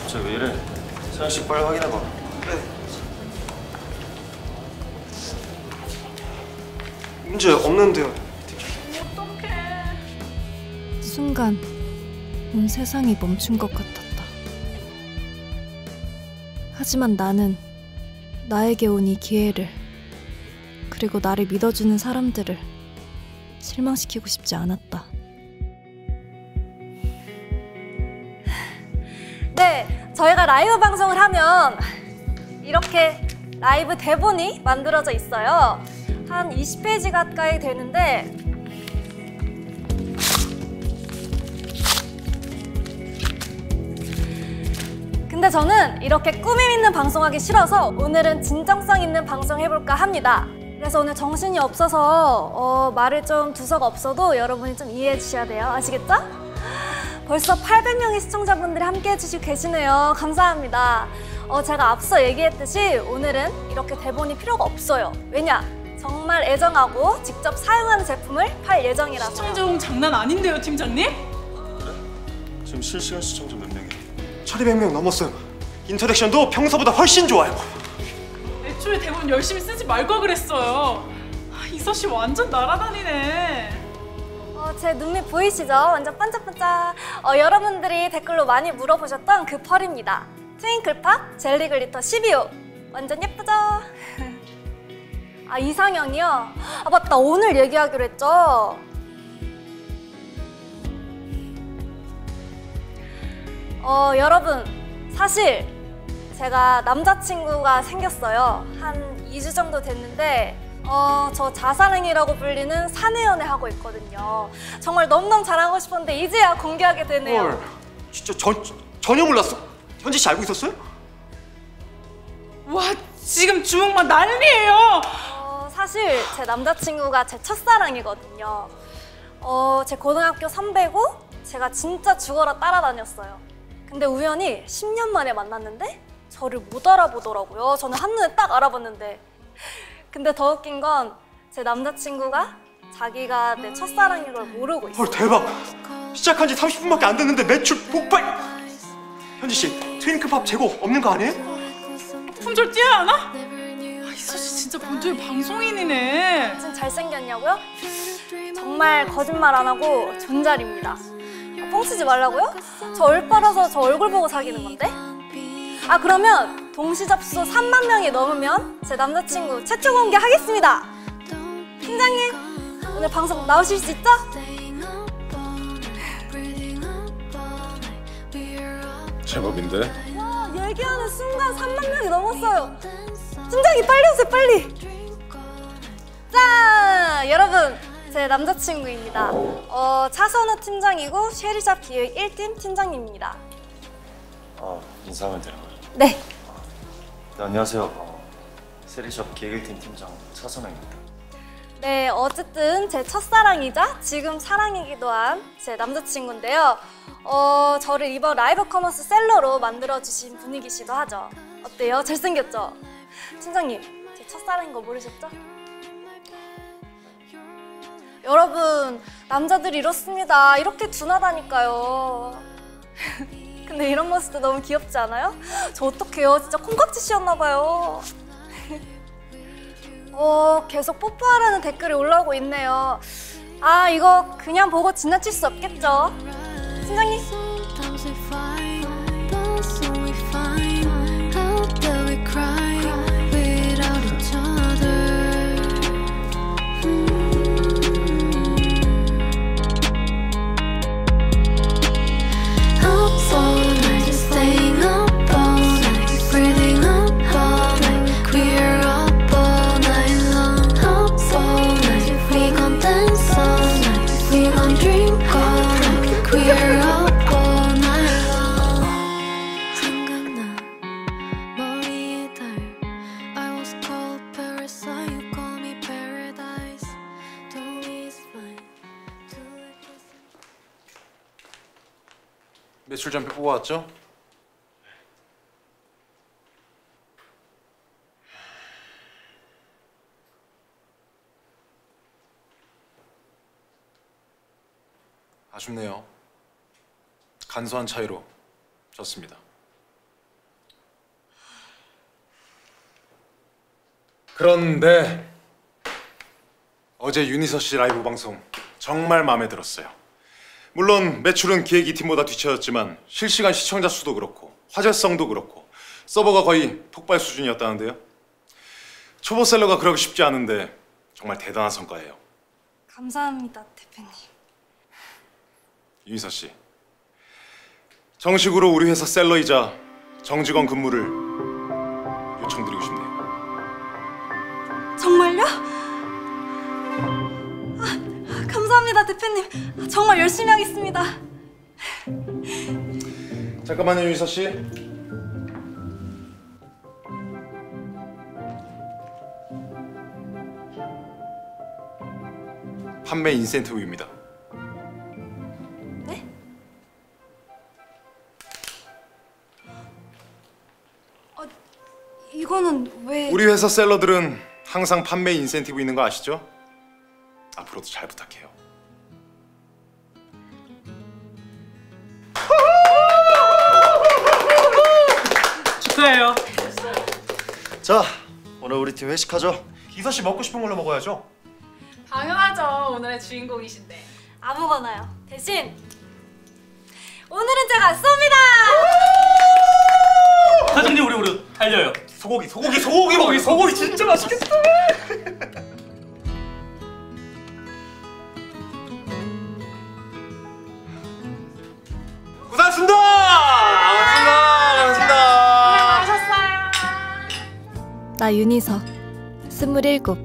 저왜 이래? 서영 씨 빨리 확인해봐. 문제 없는데요. 순간 온 세상이 멈춘 것 같았다. 하지만 나는 나에게 온 이 기회를 그리고 나를 믿어주는 사람들을 실망시키고 싶지 않았다. 네, 저희가 라이브 방송을 하면 이렇게 라이브 대본이 만들어져 있어요. 한 20페이지 가까이 되는데 근데 저는 이렇게 꾸밈 있는 방송하기 싫어서 오늘은 진정성 있는 방송 해볼까 합니다. 그래서 오늘 정신이 없어서 어, 말을 좀 두서가 없어도 여러분이 좀 이해해 주셔야 돼요. 아시겠죠? 벌써 800명의 시청자분들이 함께 해주시고 계시네요. 감사합니다. 어, 제가 앞서 얘기했듯이 오늘은 이렇게 대본이 필요가 없어요. 왜냐? 정말 애정하고 직접 사용하는 제품을 팔 예정이라서. 시청자용 장난 아닌데요, 팀장님? 지금 실시간 시청자 몇 명이야? 1200명 넘었어요. 인터랙션도 평소보다 훨씬 좋아요. 애초에 대본 열심히 쓰지 말 걸 그랬어요. 아, 이서 씨 완전 날아다니네. 어, 제 눈밑 보이시죠? 완전 반짝반짝. 어, 여러분들이 댓글로 많이 물어보셨던 그 펄입니다. 트윙클팝 젤리 glitter 12호. 완전 예쁘죠? 아, 이상형이요? 아, 맞다. 오늘 얘기하기로 했죠? 어, 여러분. 사실 제가 남자친구가 생겼어요. 한 2주 정도 됐는데 어, 저 자사랑이라고 불리는 사내연애 하고 있거든요. 정말 너무너무 자랑하고 싶었는데 이제야 공개하게 되네요. 헐, 진짜 전 전혀 몰랐어. 현지 씨 알고 있었어요? 와, 지금 주먹만 난리예요. 어, 사실 제 남자친구가 제 첫사랑이거든요. 어, 제 고등학교 선배고 제가 진짜 죽어라 따라다녔어요. 근데 우연히 10년 만에 만났는데 저를 못 알아보더라고요. 저는 한눈에 딱 알아봤는데. 근데 더 웃긴 건 제 남자친구가 자기가 내 첫사랑인 걸 모르고 있어요. 헐 대박. 시작한 지 30분밖에 안 됐는데 매출 폭발. 현지 씨 트윙크팝 재고 없는 거 아니에요? 품절 뛰어야 하나? 씨 진짜 본토의 방송인이네. 지금 잘생겼냐고요? 정말 거짓말 안 하고 존잘입니다. 아, 뻥치지 말라고요? 저 얼빠라서 저 얼굴 보고 사귀는 건데? 아 그러면 동시 접수 3만 명이 넘으면 제 남자친구 최초 공개하겠습니다. 팀장님 오늘 방송 나오실 수 있죠? 제법인데. 와 얘기하는 순간 3만 명이 넘었어요. 팀장님 빨리 오세요 빨리. 짠 여러분 제 남자친구입니다. 어 차선우 팀장이고 쉐리샵 기획 1팀 팀장님입니다. 아 인사하면 되는 거예요? 네. 네 안녕하세요. 어, 세리샵 기획일팀 팀장 차선영입니다. 네, 어쨌든 제 첫사랑이자 지금 사랑이기도 한 제 남자친구인데요. 어, 저를 이번 라이브 커머스 셀러로 만들어주신 분이기시도 하죠. 어때요? 잘생겼죠? 팀장님, 제 첫사랑인 거 모르셨죠? 여러분, 남자들이 이렇습니다. 이렇게 둔하다니까요. 근데 이런 모습도 너무 귀엽지 않아요? 저 어떡해요? 진짜 콩깍지 씌었나 봐요. 어, 계속 뽀뽀하라는 댓글이 올라오고 있네요. 아, 이거 그냥 보고 지나칠 수 없겠죠? 팀장님. 매출 전표 뽑아왔죠? 아쉽네요. 간소한 차이로 졌습니다. 그런데 어제 유니서 씨 라이브 방송 정말 마음에 들었어요. 물론 매출은 기획 2팀보다 뒤처졌지만 실시간 시청자 수도 그렇고 화제성도 그렇고 서버가 거의 폭발 수준이었다는데요. 초보 셀러가 그러기 쉽지 않은데 정말 대단한 성과예요. 감사합니다, 대표님. 유인서 씨. 정식으로 우리 회사 셀러이자 정직원 근무를 요청드리고 싶네요. 정말요? 감사합니다, 대표님. 정말 열심히 하겠습니다. 잠깐만요, 유인서 씨. 판매 인센티브입니다. 이거는 왜? 우리 회사 셀러들은 항상 판매 인센티브 있는 거 아시죠? 앞으로도 잘 부탁해요. 축하해요. 자 오늘 우리 팀 회식하죠. 기서 씨 먹고 싶은 걸로 먹어야죠. 당연하죠. 오늘의 주인공이신데. 아무거나요. 대신 오늘은 제가 쏩니다. 사장님 우리 우리 달려요. 소고기 소고기 소고기 먹기 소고기 진짜 맛있겠다. 고생하셨습니다. 나 윤희서, 스물일곱,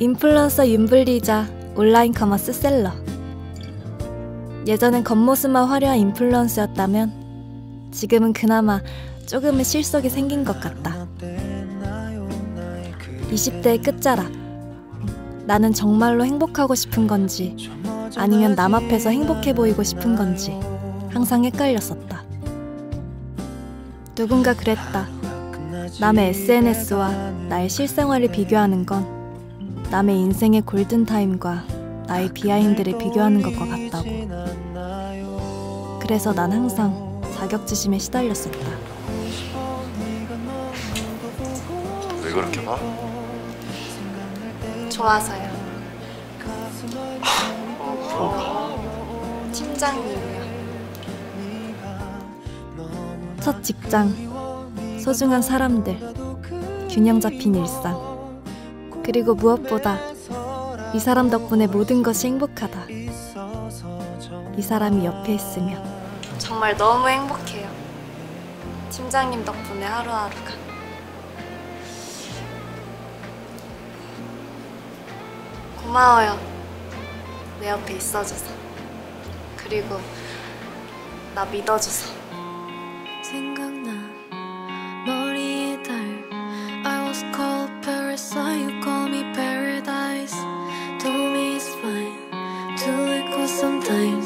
인플루언서 윤블리자 온라인 커머스 셀러. 예전엔 겉모습만 화려한 인플루언서였다면 지금은 그나마 조금은 실속이 생긴 것 같다. 20대의 끝자락. 나는 정말로 행복하고 싶은 건지 아니면 남 앞에서 행복해 보이고 싶은 건지 항상 헷갈렸었다. 누군가 그랬다. 남의 SNS와 나의 실생활을 비교하는 건 남의 인생의 골든타임과 나의 비하인드를 비교하는 것과 같다고. 그래서 난 항상 자격지심에 시달렸었다. 왜 그렇게 봐? 좋아서요. 뭐가? 팀장님이요. 첫 직장, 소중한 사람들, 균형 잡힌 일상. 그리고 무엇보다 이 사람 덕분에 모든 것이 행복하다. 이 사람이 옆에 있으면 정말 너무 행복해요. 팀장님 덕분에 하루하루가. 고마워요. 내 옆에 있어줘서. 그리고 나 믿어줘서. 생각 You call me paradise. Told me it's fine To let go sometimes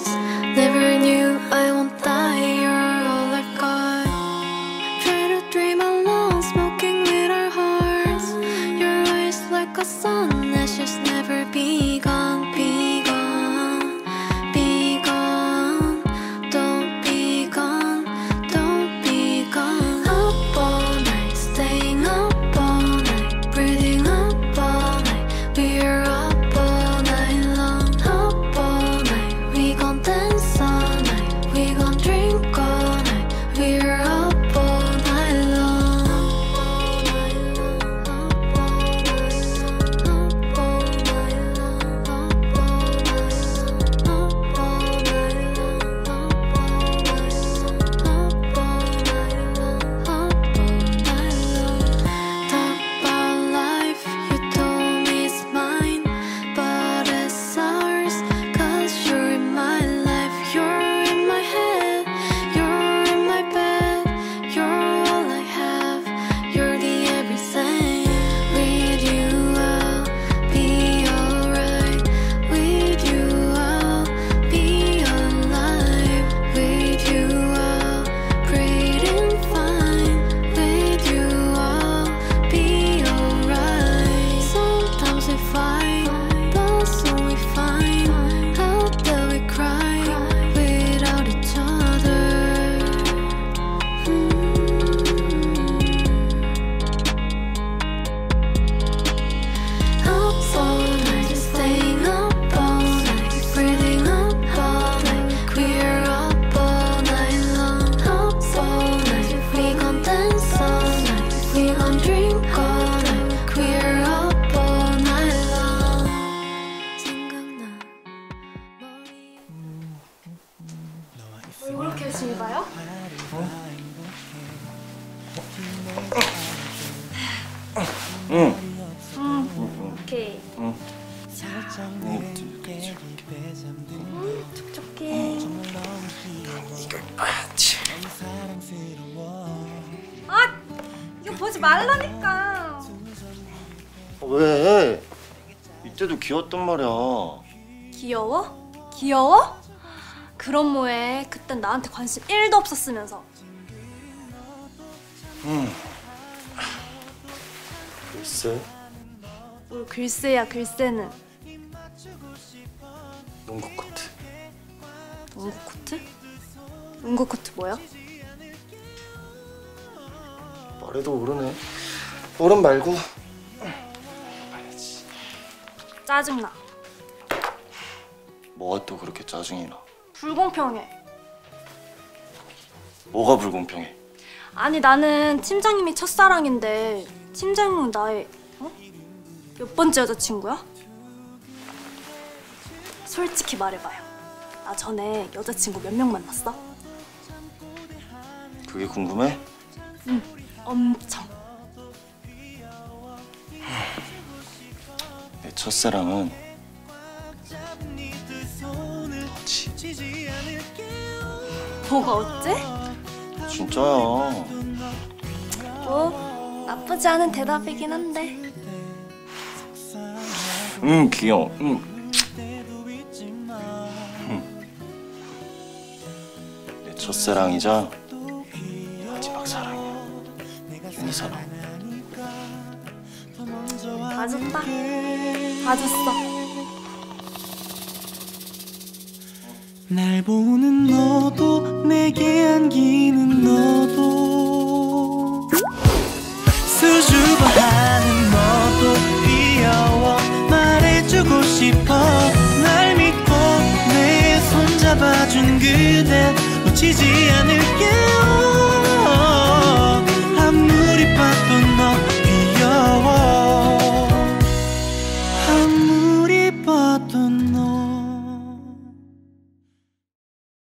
그럼 뭐해? 그땐 나한테 관심 1도 없었으면서. 응. 글쎄, 뭘 글쎄야 글쎄는. 농구 코트. 농구 코트? 농구 코트 뭐야? 말해도 모르네. 어른 말고. 짜증나. 뭐가 또 그렇게 짜증이 나? 불공평해. 뭐가 불공평해? 아니 나는 팀장님이 첫사랑인데 팀장님은 나의 어? 몇 번째 여자친구야? 솔직히 말해봐요. 나 전에 여자친구 몇 명 만났어? 그게 궁금해? 응, 엄청. 내 첫사랑은 뭐가 어째? 진짜야. 뭐 나쁘지 않은 대답이긴 한데. 응 귀여워. 응. 응. 내 첫사랑이자 마지막 사랑이야. 윤희사랑. 봐줬다. 봐줬어. 날 보는 너도 내게 안기는 너도. 수줍어하는 너도 귀여워 말해주고 싶어. 날 믿고 내 손잡아준 그대 놓치지 않을게요. 아무 봤던